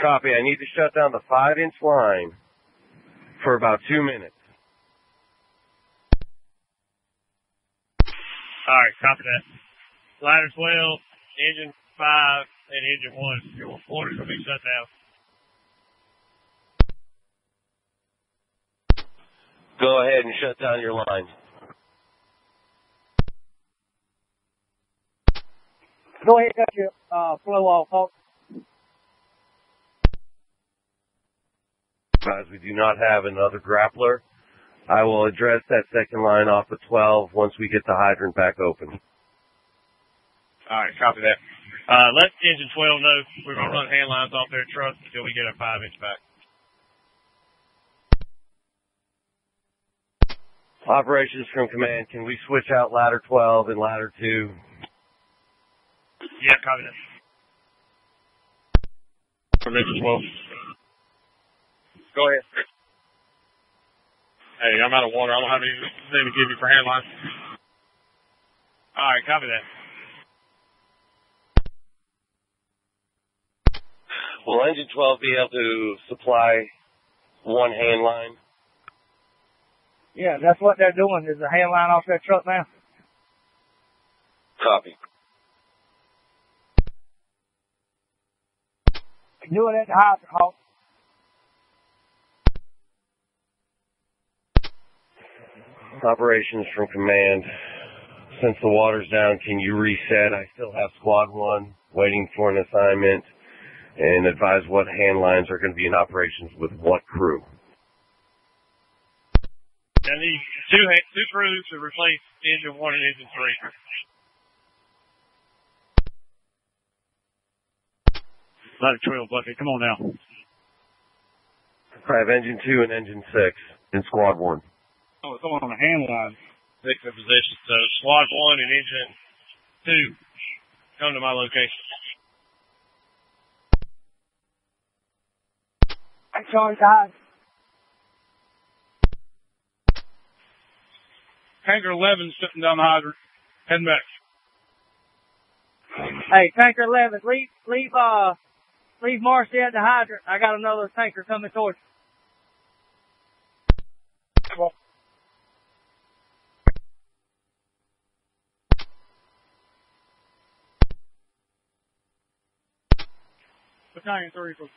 Copy. I need to shut down the five inch line for about two minutes. All right, copy that. Ladder 12, engine 5, and engine 1. Your water's going to be shut down. Go ahead and shut down your line. Go ahead, and cut your uh, flow off, folks. As we do not have another grappler, I will address that second line off of 12 once we get the hydrant back open. All right, copy that. Uh, let engine 12 know we're going to run hand lines off their truck until we get a 5 inch back. Operations from command, can we switch out ladder 12 and ladder 2? Yeah, copy that. From engine 12. Go ahead. Hey, I'm out of water. I don't have anything to give you for hand lines. All right, copy that. Will engine 12 be able to supply one hand line? Yeah, that's what they're doing. Is a hand line off their truck now. Copy. Do it at the hydrant, Hawk. Operations from command. Since the water's down, can you reset? I still have squad one waiting for an assignment. and advise what hand lines are going to be in operations with what crew. I need two ha- two crews to replace engine one and engine three. Ladder 12 bucket, come on now. I have engine two and engine six in squad one. Oh, it's on the hand line. Six in position. So squad one and engine two come to my location. I charge high. Tanker 11 sitting down the hydrant. Heading back. Hey, tanker 11, leave, leave, uh, leave Marcy at the hydrant. I got another tanker coming towards you. Battalion 3 for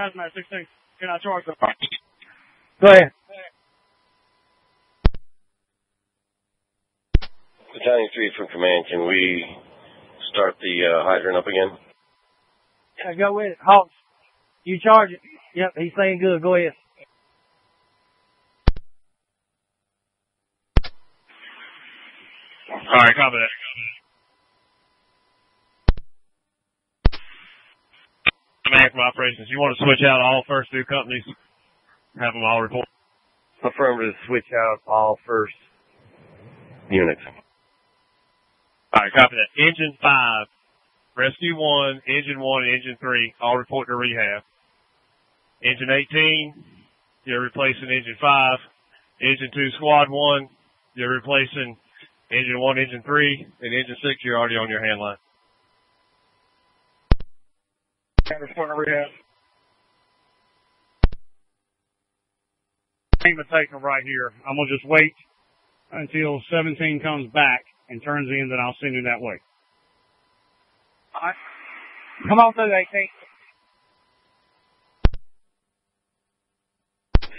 Hazmat 16. Can I charge the Go ahead. Battalion three from command, can we start the uh, hydrant up again? Yeah, go with it. Hawks, you charge it. Yep, he's saying good. Go ahead. All right, copy that. Command from operations. You want to switch out all first two companies? Have them all report. Affirmative, switch out all first units. All right, copy that. Engine five, rescue one, engine one, and engine three, all report to rehab. Engine 18, you're replacing engine five. Engine two, squad one, you're replacing engine one, engine three, and engine six, you're already on your hand line. Reporting rehab. Ain't gonna take them right here. I'm gonna just wait until 17 comes back and turns in, then I'll send him that way. Alright. Come on through, 18.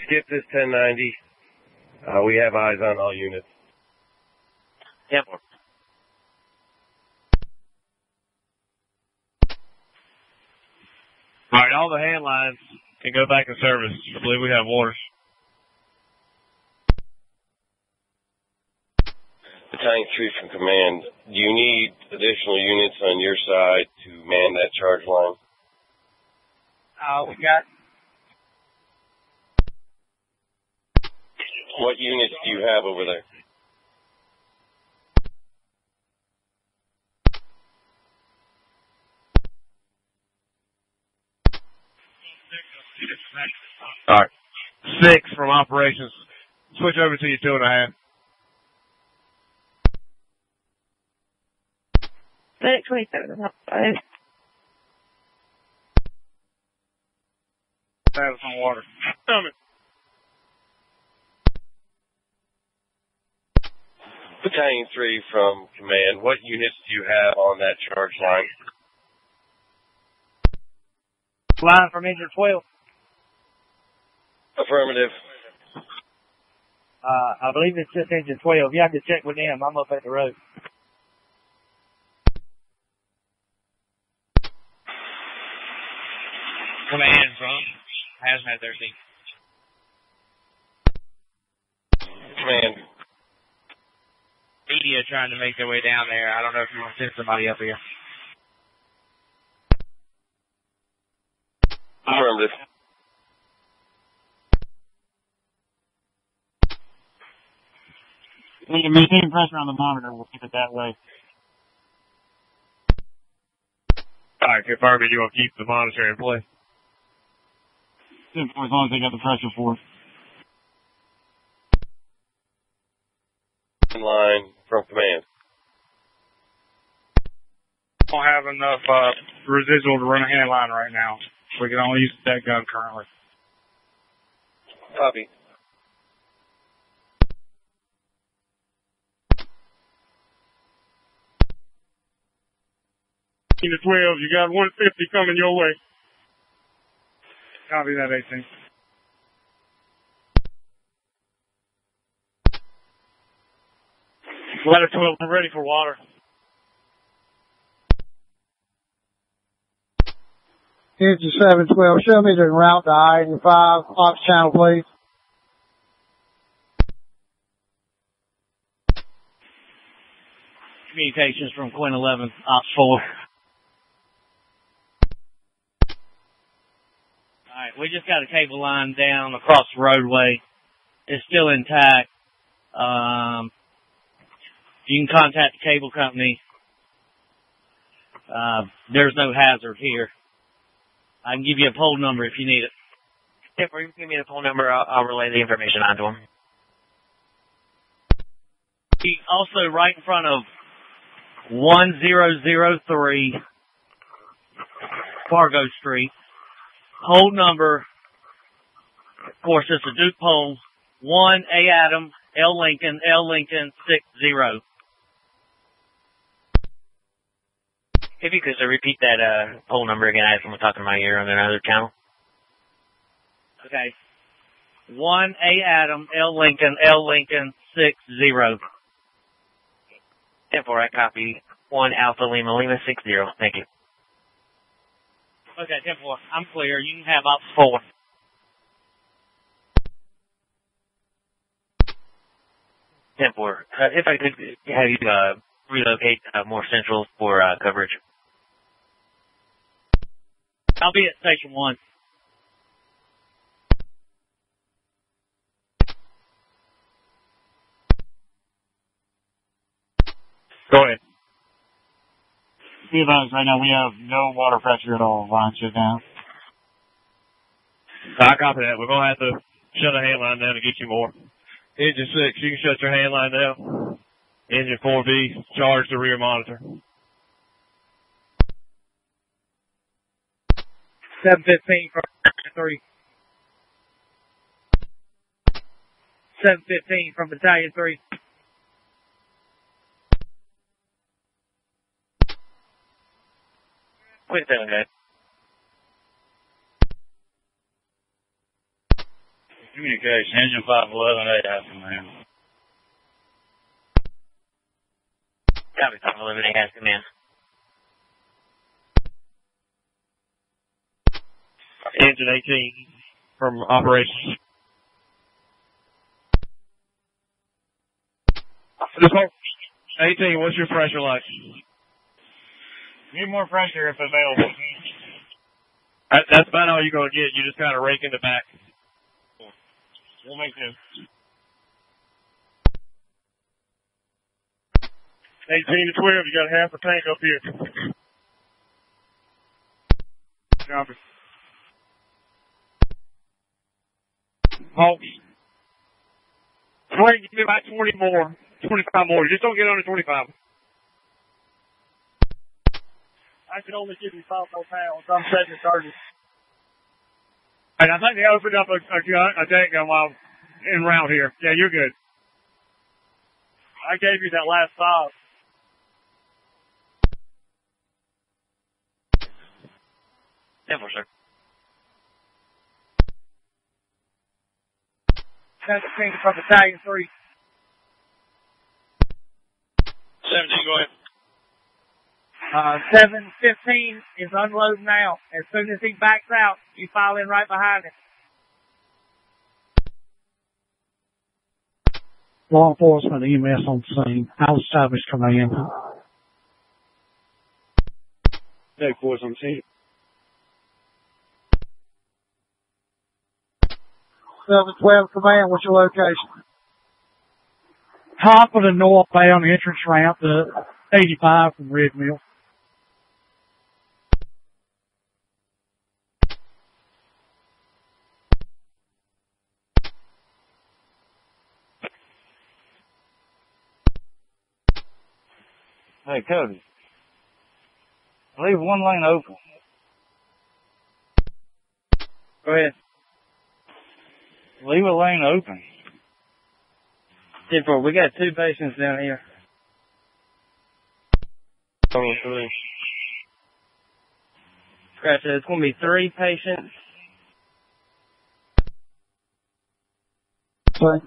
Skip this 1090. Uh, we have eyes on all units. Yep. All right, all the hand lines can go back in service. I believe we have orders. Battalion 3 from command, do you need additional units on your side to man that charge line? Uh, we got, What units do you have over there? All right, six from operations. Switch over to your two and a half. Medic 27, five. Status on water. Coming. Battalion 3 from command, what units do you have on that charge line? line from engine 12. Affirmative. Uh, I believe it's just engine 12. You have to check with them. I'm up at the road. Command from Hazmat 13. Command. Media trying to make their way down there. I don't know if you want to send somebody up here. Affirmative. We can maintain pressure on the monitor. We'll keep it that way. All right, confirm it. You want to keep the monitor in place? As long as they got the pressure for it. Line from command. Don't have enough uh, residual to run a hand line right now. We can only use that gun currently. Copy. To 12, you got 150 coming your way. Copy that, 18. Ladder 12, I'm ready for water. Engine 712, show me the route to I-85, ops channel please. Communications from Quint 11, Ops 4. We just got a cable line down across the roadway. It's still intact. Um, you can contact the cable company. Uh, there's no hazard here. I can give you a pole number if you need it. If you give me the phone number, I'll, I'll relay the information on to him. Also, right in front of 1003 Fargo Street. Pole number, of course, it's a Duke pole, 1 A Adam, L Lincoln, L Lincoln, 60. If you could, so repeat that uh, pole number again. I had someone talking in my ear on another channel. Okay. 1 A Adam, L Lincoln, L Lincoln, 60. 10 4, I copy. 1 Alpha Lima Lima 60. Thank you. Okay, 10 4. I'm clear. You can have Ops 4. Ten four. Uh, if I could have you uh, relocate uh, more central for uh, coverage. I'll be at station one. Go ahead. Be advised, right now we have no water pressure at all. Line shut down. I copy that. We're gonna have to shut a hand line down to get you more. Engine six, you can shut your hand line down. Engine four B, charge the rear monitor. Seven fifteen from three. Seven fifteen from battalion three. Quit that, okay. Communication, engine 511, A, have command. Copy, 511 A has command. Engine 18 from operations. This whole 18, what's your pressure like? Need more pressure if available. Uh, that's about all you're gonna get. You just kind of rake in the back. We'll make this. 18 to 12, you got half a tank up here. Copy. Halt. Wait, give me about 20 more. 25 more. Just don't get under 25. I can only give you five more pounds. I'm setting charges. And I think they opened up a, a gun, a tank gun while en route here. Yeah, you're good. I gave you that last five. Ten four, sir. Ten fifteen from battalion three. 17, go ahead. Uh, seven fifteen is unloading now. As soon as he backs out, you file in right behind him. Law enforcement EMS on scene. I'll establish command. Take force on scene. Seven twelve command, what's your location? Top of the northbound entrance ramp to 85 from Red Mill. Hey, Cody. Leave one lane open. Go ahead. Leave a lane open. Ten four. We got two patients down here. Total three. Scratch that. It's going to be three patients. Sorry.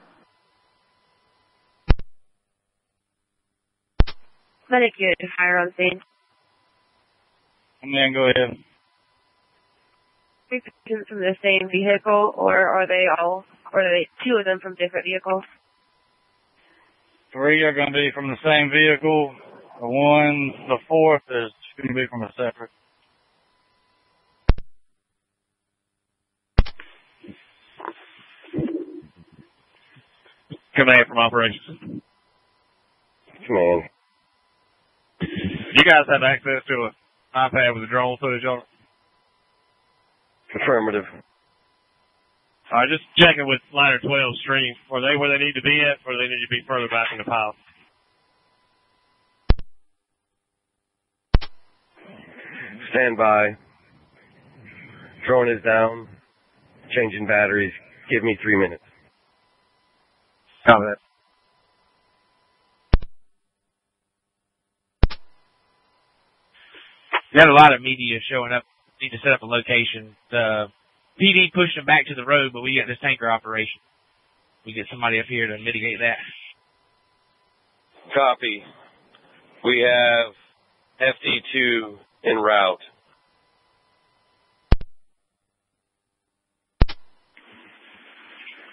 Medic unit is higher on scene. And then go ahead. three patients from the same vehicle, or are they all, or are they two of them from different vehicles? Three are going to be from the same vehicle. The one, the fourth is going to be from a separate. Command from operations. Command. You guys have access to an iPad with the drone footage on it? Affirmative. All right, just checking with ladder 12 stream. Are they where they need to be at, or do they need to be further back in the pile? Stand by. Drone is down. Changing batteries. Give me three minutes. Copy that. We had a lot of media showing up. Need to set up a location. The PD pushed them back to the road, but we got this tanker operation. We get somebody up here to mitigate that. Copy. We have FD2 en route.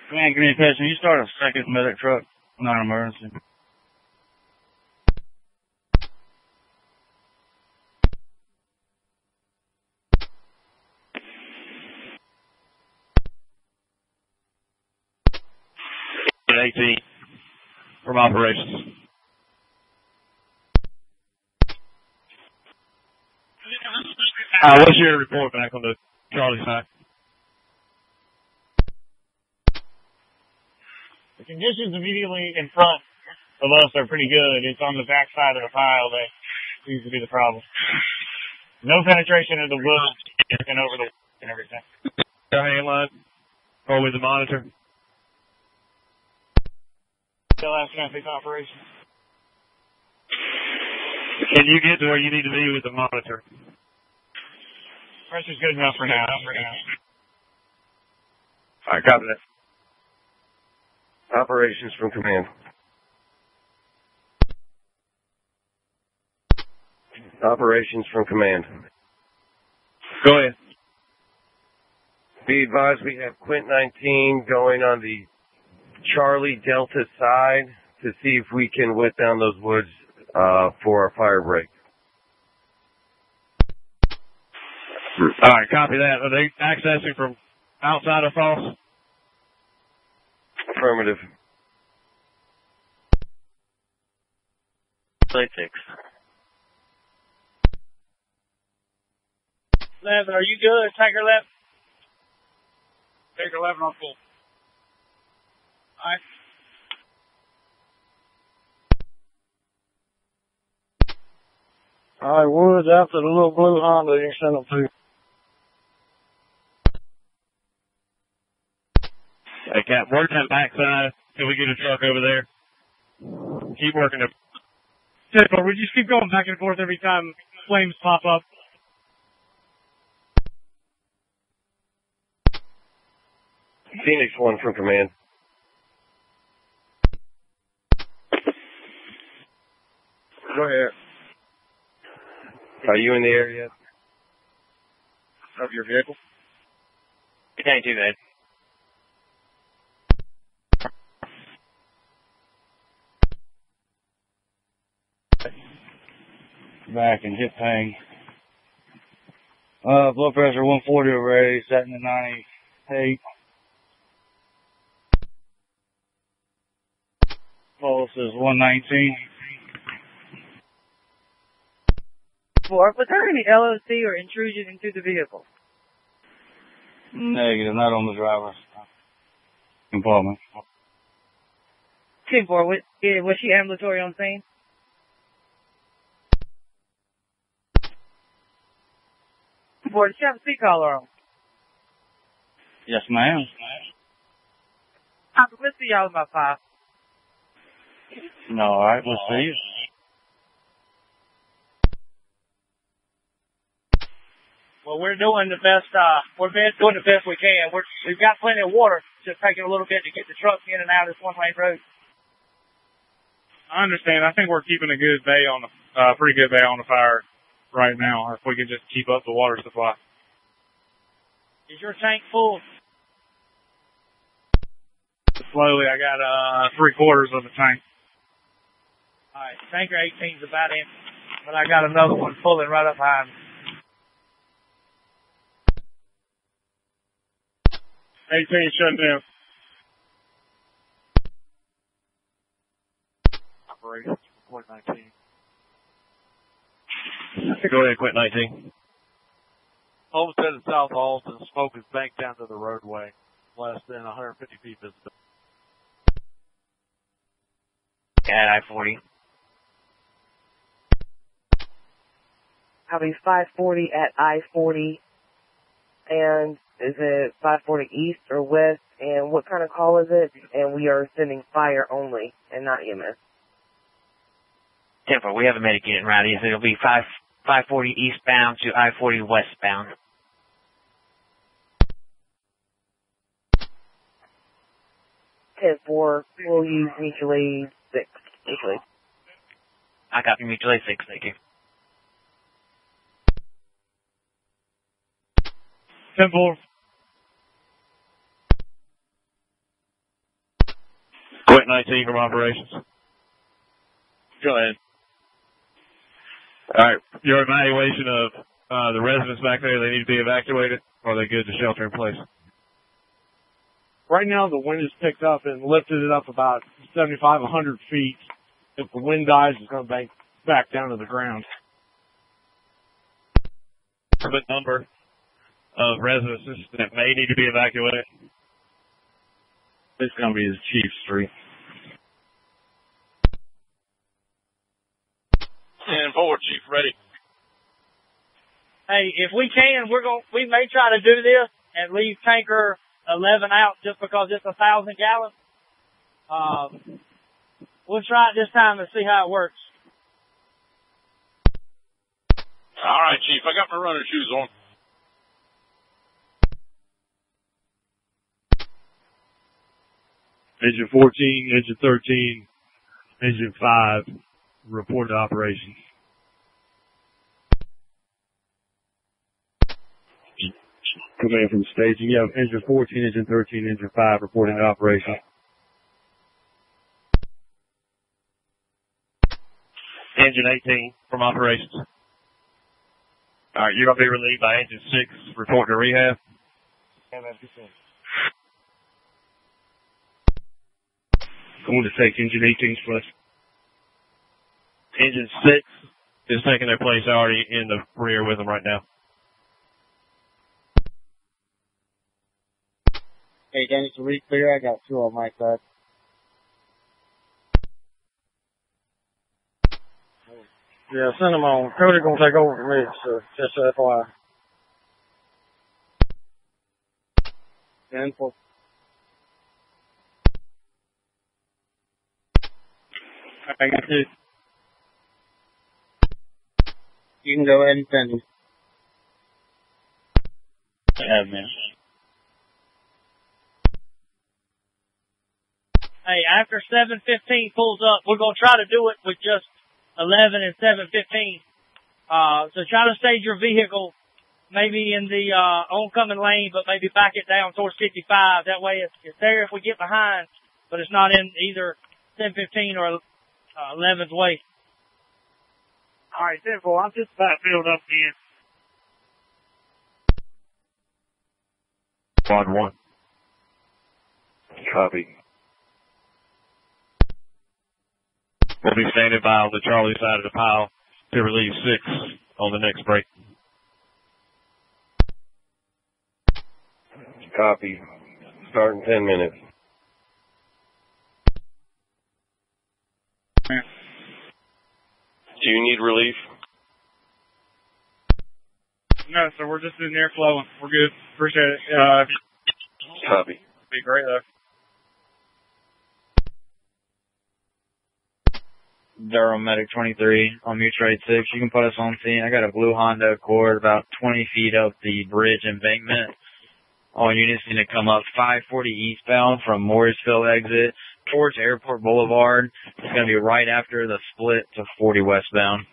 Command communication, you start a second medic truck, Not non-emergency. AT from operations. Uh, what's your report back on the Charlie side? The conditions immediately in front of us are pretty good. It's on the back side of the pile that seems to be the problem. No penetration of the wood and over the and everything. Your hand line? Or with the monitor? Still asking if operation. Can you get to where you need to be with the monitor? Pressure's good enough for now. For now. All right, copy that. Operations from command. Operations from command. Go ahead. Be advised we have Quint 19 going on the Charlie Delta side to see if we can whip down those woods uh, for a fire break. All right, copy that. Are they accessing from outside of Foss? Affirmative. Play six. Eleven, are you good? Tiger left. Tiger eleven on full. Alright. Alright, Woods after the little blue Honda you sent them to. Hey, Cap, work that backside till we get a truck over there. Keep working it. Typical. We just keep going back and forth every time flames pop up. Phoenix 1 from command. Go ahead. Are you in the area? Of your vehicle? County two, man. Back and hip ping. Uh, blood pressure 140 already, setting to 98. Pulse is 119. Four, was there any LOC or intrusion into the vehicle? Negative, not on the driver's compartment. Ten four, was, yeah, was she ambulatory on scene? Four, did she have a seat collar on? Yes, ma'am. I'm we'll see y'all in about five. No, alright, we'll see you. Well, we're doing the best, uh, we're doing the best we can. We're, we've got plenty of water, just taking a little bit to get the trucks in and out of this one lane road. I understand. I think we're keeping a good bay on the, uh, pretty good bay on the fire right now. If we could just keep up the water supply. Is your tank full? Slowly, I got uh three quarters of the tank. Alright, tanker 18's about in, but I got another one pulling right up behind me. 18 shut down. Operations, Quint 19. Go ahead, Quint 19. Homestead and South Alston, smoke is banked down to the roadway, less than 150 feet visible. At I-40. Copy 540 at I-40. And is it 540 east or west? And what kind of call is it? And we are sending fire only and not EMS. 10 4, we have a medic here, so it'll be 5, 540 eastbound to I-40 westbound. Ten four. We'll use mutual aid six. Mutual aid. I copy mutual aid 6, thank you. Four. Quint 19 from operations. Go ahead. All right. Your evaluation of uh, the residents back there, they need to be evacuated, or are they good to shelter in place? Right now, the wind has picked up and lifted it up about 75, 100 feet. If the wind dies, it's going to bank back down to the ground. Number of residences that may need to be evacuated. It's going to be the chief street. Ten four, Chief, ready. Hey, if we can, we're going. to We may try to do this and leave tanker 11 out just because it's a thousand gallons. Um, we'll try it this time and see how it works. All right, Chief, I got my running shoes on. Engine 14, engine 13, engine 5, report to operations. Command from staging. You have engine 14, engine 13, engine 5 reporting to operations. Engine 18 from operations. Alright, you're gonna be relieved by engine 6 reporting to rehab. Going to take engine 18's place. Engine 6 is taking their place already in the rear with them right now. Hey, Danny, to be clear, I got two on my side. Yeah, send them on. Cody gonna take over for me, so just FYI. Ten four. I got two. You can go ahead and send them. Yeah, man. Hey, after 715 pulls up, we're going to try to do it with just 11 and 715. Uh, so try to stage your vehicle maybe in the, uh, oncoming lane, but maybe back it down towards 55. That way it's, it's there if we get behind, but it's not in either 715 or, uh, 11's way. Alright, ten four. I'm just about filled up again. Squad 1. Copy. We'll be standing by on the Charlie side of the pile to relieve 6 on the next break. Copy. Start in 10 minutes. Do you need relief? No, so we're just in there flowing. We're good. Appreciate it. Uh, Copy. be great though. Durham Medic 23 on Mutual Aid 6. You can put us on scene. I got a blue Honda Accord about 20 feet up the bridge embankment. All units need to come up 540 eastbound from Morrisville exit towards Airport Boulevard. It's going to be right after the split to 40 westbound.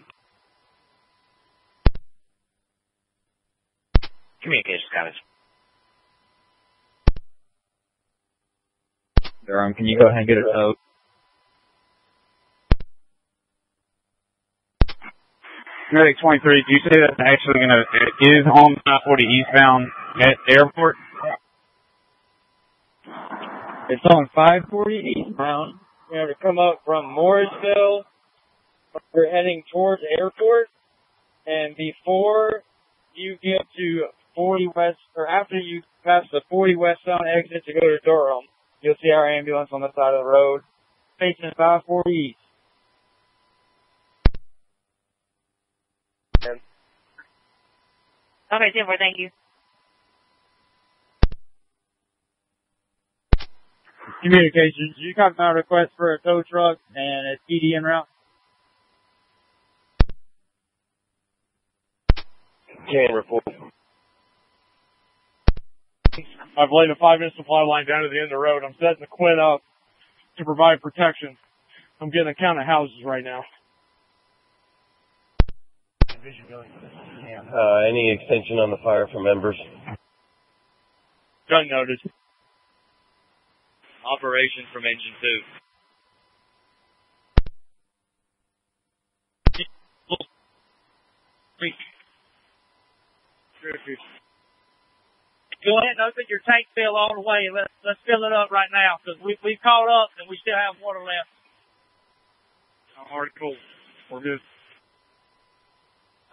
Communications guys. Durham, can you go ahead and get a tow? Medic 23, do you say that's actually going to, is on 40 eastbound at airport? It's on 540 eastbound. You have to come up from Morrisville. We're heading towards airport. And before you get to 40 west, or after you pass the 40 westbound exit to go to Durham, you'll see our ambulance on the side of the road facing 540 east. Okay, 10 4, thank you. Communications, you got my request for a tow truck and a TD en route? Can report. I've laid a five inch supply line down to the end of the road. I'm setting the quit up to provide protection. I'm getting a count of houses right now. Uh, any extension on the fire from members? Gun noted. Operation from engine two. Go ahead and open your tank fill all the way and let's, let's fill it up right now because we, we've caught up and we still have water left. I'm already full. We're good.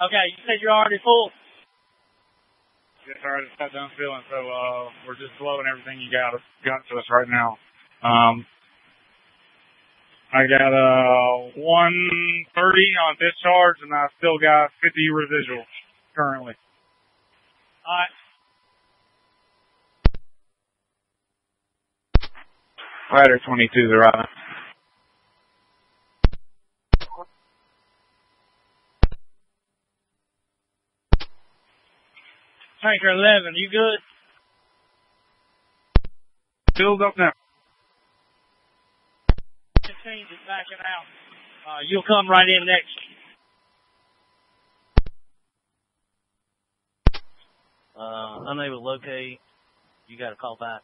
Okay, you said you're already full. Yes, sir. I just got done filling, so uh, we're just loading everything you got got to us right now. Um, I got uh 130 on discharge, and I still got 50 residual currently. All right. Rider 22 is arriving. Tanker 11, you good? Filled up now. 15 is backing out. Uh, you'll come right in next. Uh, unable to locate. You got to call back.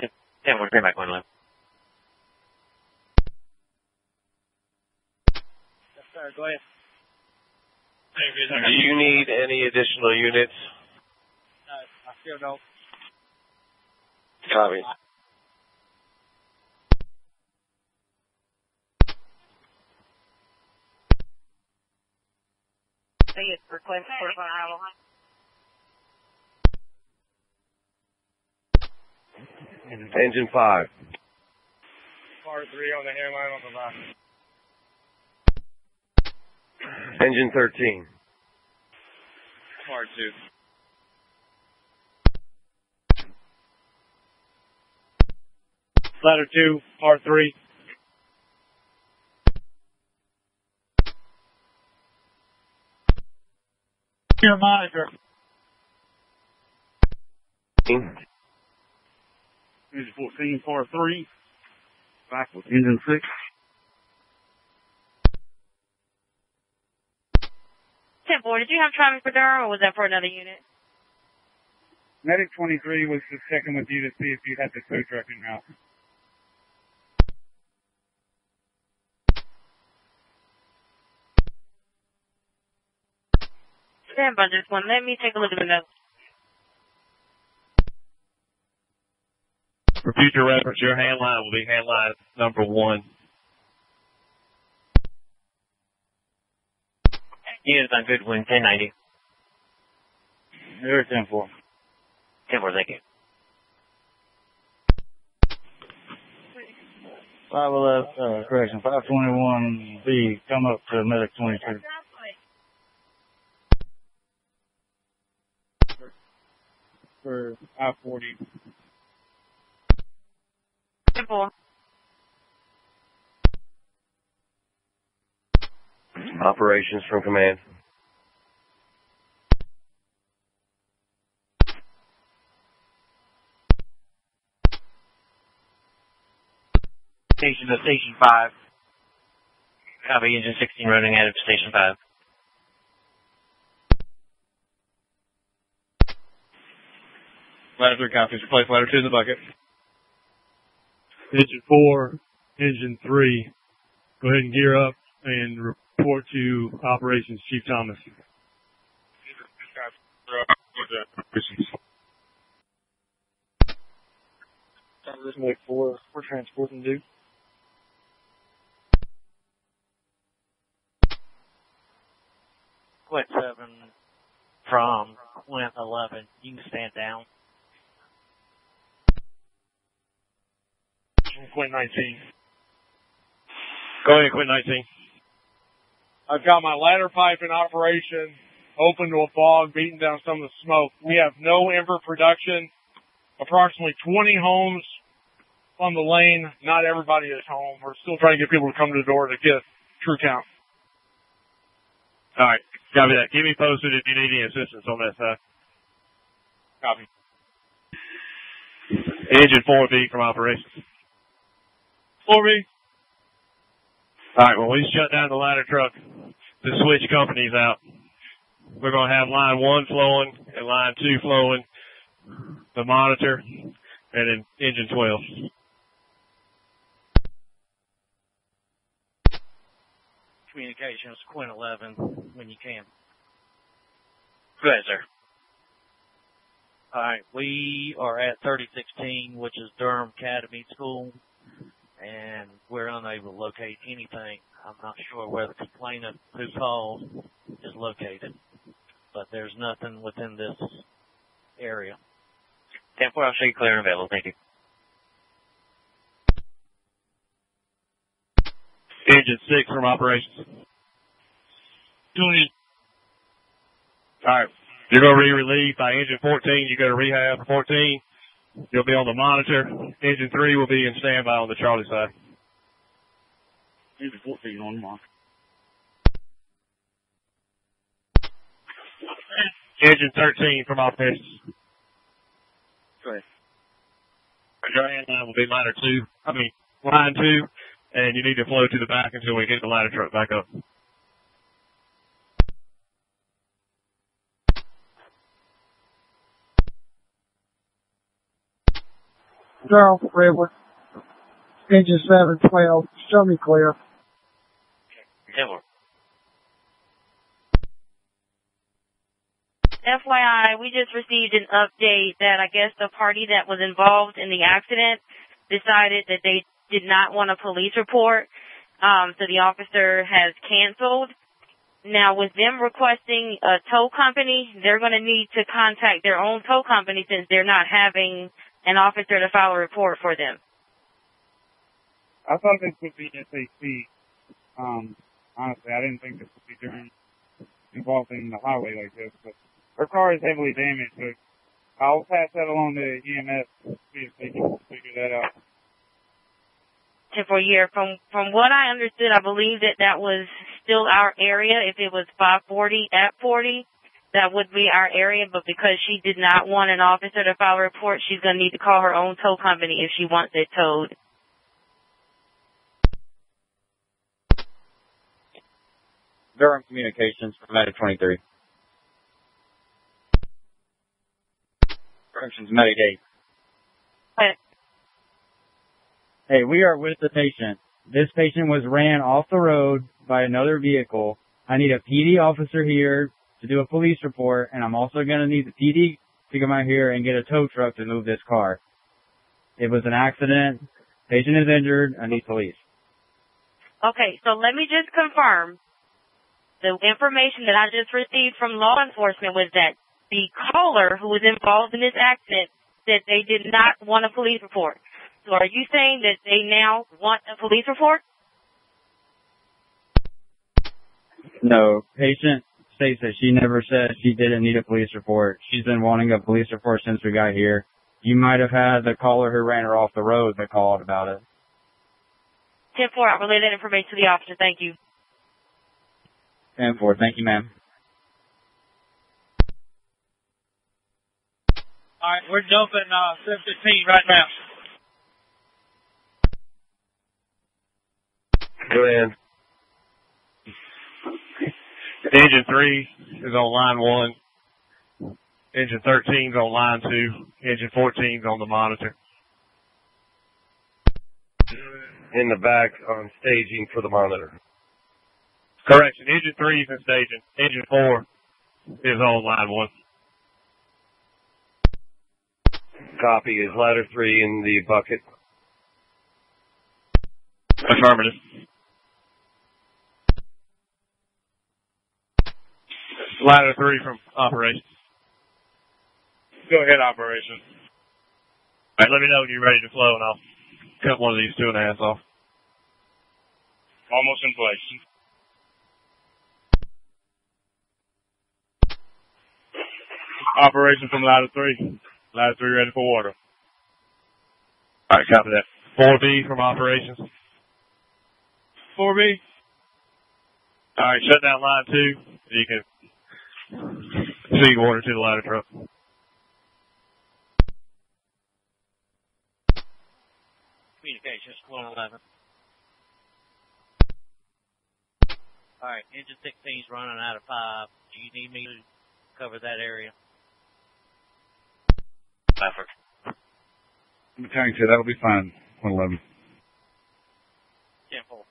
10 4, bring back one left. Yes, sir. Go ahead. Do you need any additional units? No, I still don't. Copy. Say it's request for arrival. Engine 5. Part 3 on the hairline on the left. Engine 13. Part two. Ladder 2, part 3. Your monitor. Engine 14, part 3. Back with engine 6. Ten four, did you have traffic for Durham or was that for another unit? Medic 23 was just checking with you to see if you had the tow truck in house. Stand by this one. Let me take a look at the notes. For future reference, your hand line will be hand line number one. Units on Goodwin, 1090. You're 10 4. 10 4, thank you. Five eleven, uh, correction, five twenty one B, come up to medic twenty two. For I-40. Ten four. Operations from command. Station to Station 5. Copy, engine 16 running out of Station 5. Ladder three copies. Replace ladder two in the bucket. Engine four, engine three, go ahead and gear up and report to operations Chief Thomas. This way four, we're transporting dude. Quint 7 from Quint 11. You can stand down. Quint 19. Go ahead, Quint 19. I've got my ladder pipe in operation, open to a fog, beating down some of the smoke. We have no ember production. Approximately 20 homes on the lane. Not everybody is home. We're still trying to get people to come to the door to get true count. All right. Copy that. Keep me posted if you need any assistance on that side. Copy. Engine 4B from operations. 4B. All right. Well, we shut down the ladder truck to switch companies out. We're going to have line one flowing and line two flowing, the monitor, and then engine 12. Communications, Quint 11, when you can. Go ahead, sir. Alright, we are at 3016, which is Durham Academy School, and we're unable to locate anything. I'm not sure where the complainant who called is located, but there's nothing within this area. 10 4, I'll show you clear and available. Thank you. Engine 6 from operations. Doing it. All right. You're going to be relieved by engine 14. You go to rehab 14. You'll be on the monitor. Engine 3 will be in standby on the Charlie side. Engine 14 on mark. Engine 13 from operations. Go ahead. Your hand line will be ladder 2. I mean, line 2. And you need to flow to the back until we get the ladder truck back up. Daryl Redwood. Engine 712. Show me clear. 10 4. FYI, we just received an update that I guess the party that was involved in the accident decided that they did not want a police report. Um, so the officer has canceled. Now, with them requesting a tow company, they're going to need to contact their own tow company since they're not having an officer to file a report for them. I thought this would be SAC. Um, honestly, I didn't think this would be doing involved in the highway like this, but her car is heavily damaged, so I'll pass that along to EMS to see if they can figure that out. for year. From from what I understood, I believe that that was still our area. If it was 540 at 40, that would be our area. But because she did not want an officer to file a report, she's going to need to call her own tow company if she wants it towed. Durham Communications from Medic 23. Corrections 8. But Hey, we are with the patient. This patient was ran off the road by another vehicle. I need a PD officer here to do a police report, and I'm also going to need the PD to come out here and get a tow truck to move this car. It was an accident. Patient is injured. I need police. Okay, so let me just confirm. The information that I just received from law enforcement was that the caller who was involved in this accident said they did not want a police report. So are you saying that they now want a police report? No, patient states that she never said she didn't need a police report. She's been wanting a police report since we got here. You might have had the caller who ran her off the road that called about it. 10 4, I'll relay that information to the officer. Thank you. And four. Thank you, ma'am. Alright, we're dumping, uh, 715 right now. Go ahead. Engine three is on line one. Engine 13 is on line two. Engine 14 is on the monitor. In the back on staging for the monitor. Correction. Engine 3 is in staging. Engine four is on line one. Copy is ladder three in the bucket. Affirmative. Ladder three from operations. Go ahead, operation. All right, let me know when you're ready to flow, and I'll cut one of these two and a half off. Almost in place. Operation from ladder three. Ladder three ready for water. All right, copy that. 4B from operations. 4B. All right, shut down line two. You can feed water to the ladder truck. Communications, 111. Alright, engine 16's running out of five. Do you need me to cover that area? Effort. Mechanic said that'll be fine. 111. 10 4.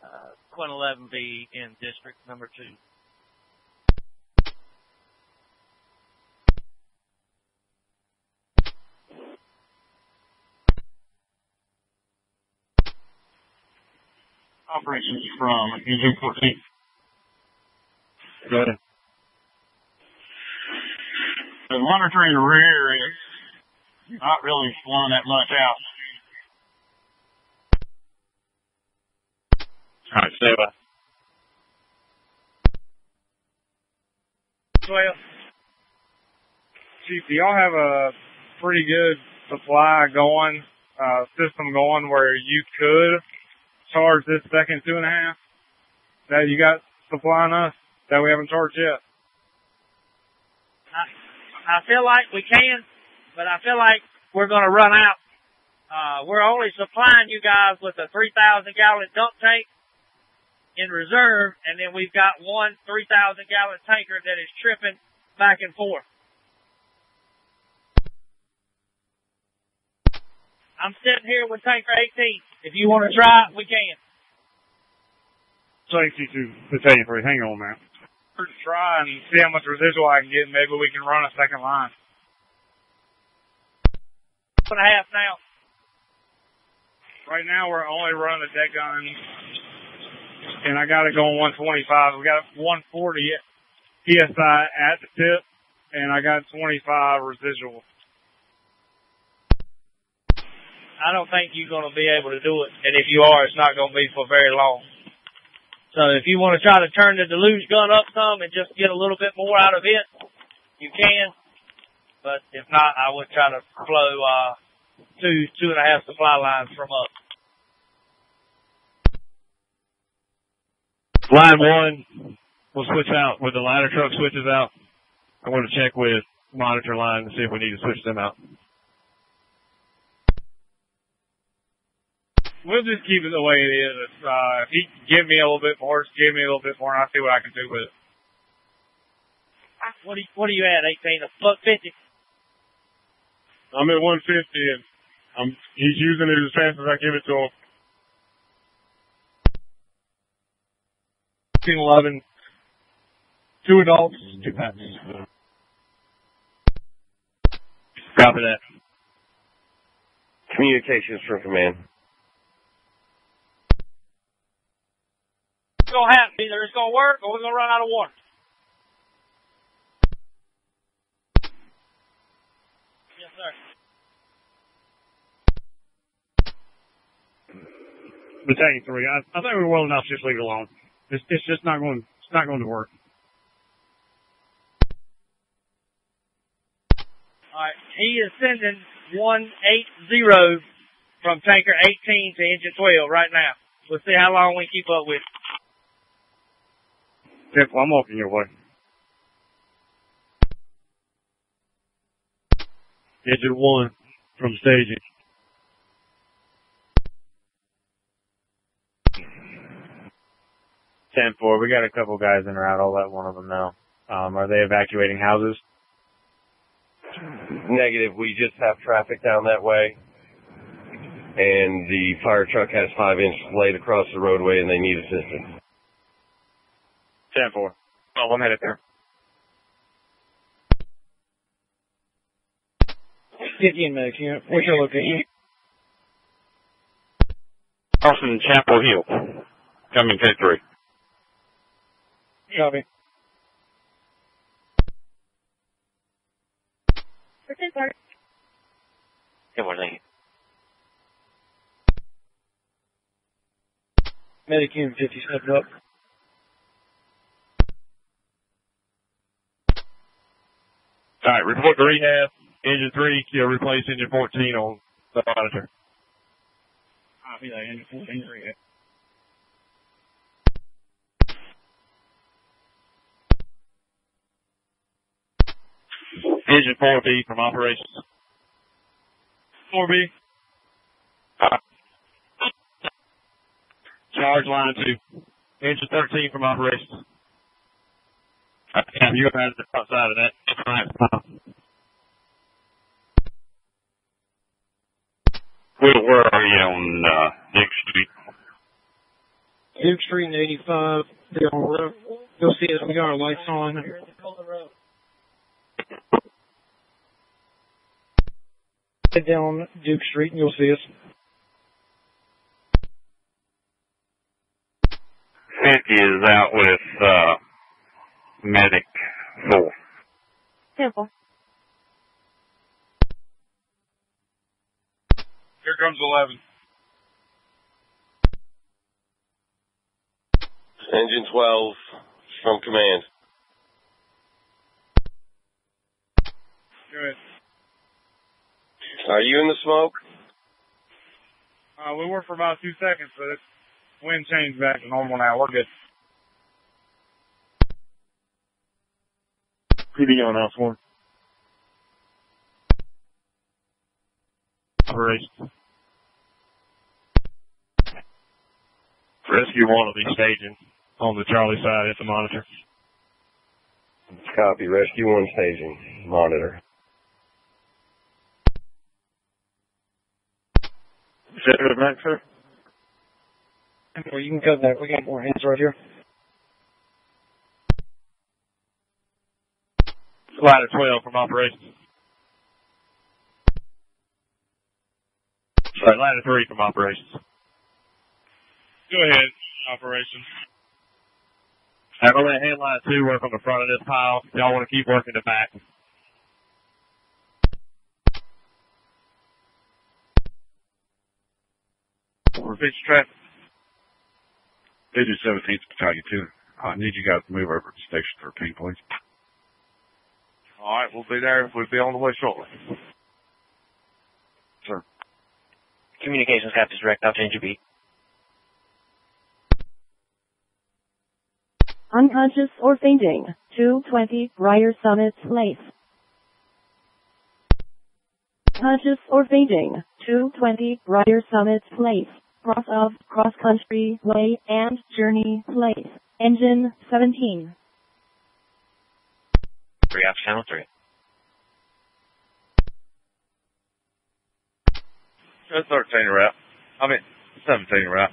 Uh, Quint 11 be in district number two. Operations from Engine 14. Go ahead. The monitoring rear is not really flowing that much out. All right, stay by. Well, Chief, do y'all have a pretty good supply going, uh, system going where you could charge this second two and a half that you got supplying us that we haven't charged yet? I feel like we can, but I feel like we're going to run out. Uh, we're only supplying you guys with a 3,000 gallon dump tank in reserve, and then we've got one 3,000 gallon tanker that is tripping back and forth. I'm sitting here with tanker 18. If you want to try it, we can. Safety to battalion three. Hang on, man. To try and see how much residual I can get. Maybe we can run a second line. Two and a half now. Right now we're only running the deck gun, and I got it going 125. We got 140 psi at the tip, and I got 25 residual. I don't think you're going to be able to do it, and if you are, it's not going to be for very long. So if you want to try to turn the deluge gun up some and just get a little bit more out of it, you can. But if not, I would try to flow uh, two two and a half supply lines from up. Line one will switch out where the ladder truck switches out. I'm going to check with monitor line and see if we need to switch them out. We'll just keep it the way it is. If, uh, if he can give me a little bit more, just give me a little bit more, and I'll see what I can do with it. What are you, what are you at? 18, a buck 50. I'm at 150, and I'm, he's using it as fast as I give it to him. 11, two adults, two pets. Copy that. Communications from command. Going to happen. Either it's going to work or we're going to run out of water. Yes, sir. Battalion three. I, I think we're well enough to just leave it alone. It's, it's just not going. It's not going to work. All right. He is sending 180 from tanker 18 to engine 12 right now. We'll see how long we keep up with. Simple. I'm walking your way. Engine one from staging. Ten four. We got a couple guys in or out. I'll let one of them know. Um, are they evacuating houses? Negative. We just have traffic down that way. And the fire truck has five inches laid across the roadway and they need assistance. Ten four. Oh, I'm headed there. Fifteen medics unit. What's your location? Crossing Chapel Hill. Coming K three. Copy. Good morning. Medic unit 50 stepped up. All right, report to rehab. Engine three, you'll replace engine 14 on the monitor. Copy that. Engine 14 rehab. Engine 4B from operations. 4B. Uh, charge line two. Engine 13 from operations. Yeah, you had the front side of that. Right. Where, where are you on uh, Dick Street? Duke Street and 85. They're on the road. You'll see us. We got our lights on. Head down Duke Street and you'll see us. Fifty is out with uh, medic four. Simple. Here comes 11. Engine 12 from command. Good. Are you in the smoke? Uh, we were for about two seconds, but it's wind changed back to normal now. We're good. PD on house one. Operations. Rescue one will be staging on the Charlie side at the monitor. Copy. Rescue one staging. Monitor. Senator Max, sir? Well, you can cut that. We got more hands right here. Ladder 12 from operations. Sorry, ladder 3 from operations. Go ahead, operations. I'm going to let handline 2 work on the front of this pile. Y'all want to keep working the back. We're fixing traffic. Agent 17th Battalion 2. I need you guys to move over to Station 13, please. All right, we'll be there. We'll be on the way shortly. Sir. Communications captain's direct out to engine B. Unconscious or fainting. 220 Briar Summit Place. Conscious or fainting. 220 Briar Summit Place. Cross of Cross Country Way and Journey Place. Engine 17. Three off channel three. That's 13 route. I mean, 17 route.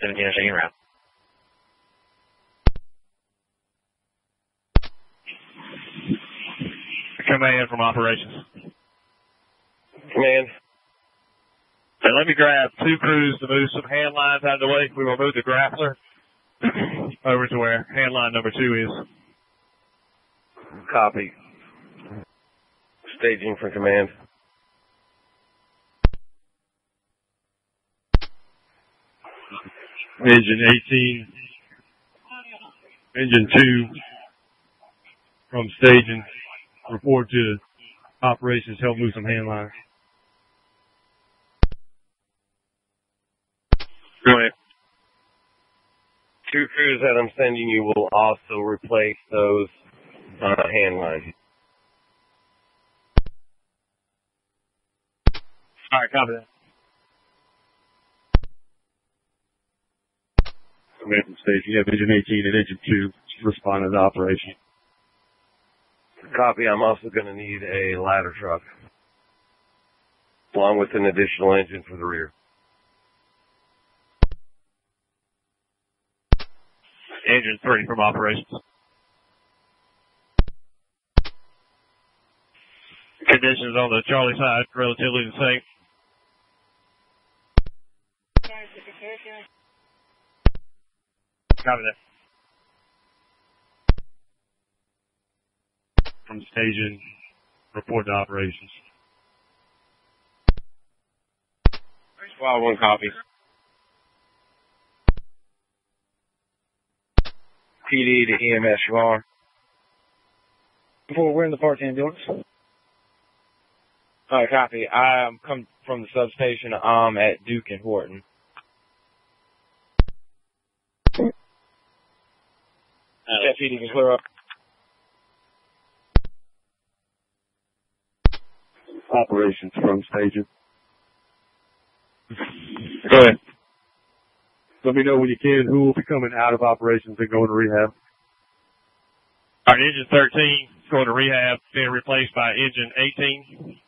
Seventeen are taking route. Command from operations. Command. And let me grab two crews to move some hand lines out of the way. We will move the grappler over to where hand line number two is. Copy. Staging for command. Engine 18, engine 2 from staging, report to operations, help move some hand lines. Go ahead. Two crews that I'm sending you will also replace those uh, hand lines. All right, copy that. Command from stage, you have engine 18 and engine 2 responding to operation. Copy. I'm also going to need a ladder truck, along with an additional engine for the rear. Engine three from operations. Conditions on the Charlie side relatively the same. Copy that. From station, report to operations. Squad one copy. PD to EMS, you are. Before we're in the part ambulance. Alright, copy. I'm come from the substation. I'm at Duke and Horton. Jet PD can clear up. Operations from station. Go ahead. Let me know when you can who will be coming out of operations and going to rehab. All right, engine 13 is going to rehab, being replaced by engine 18.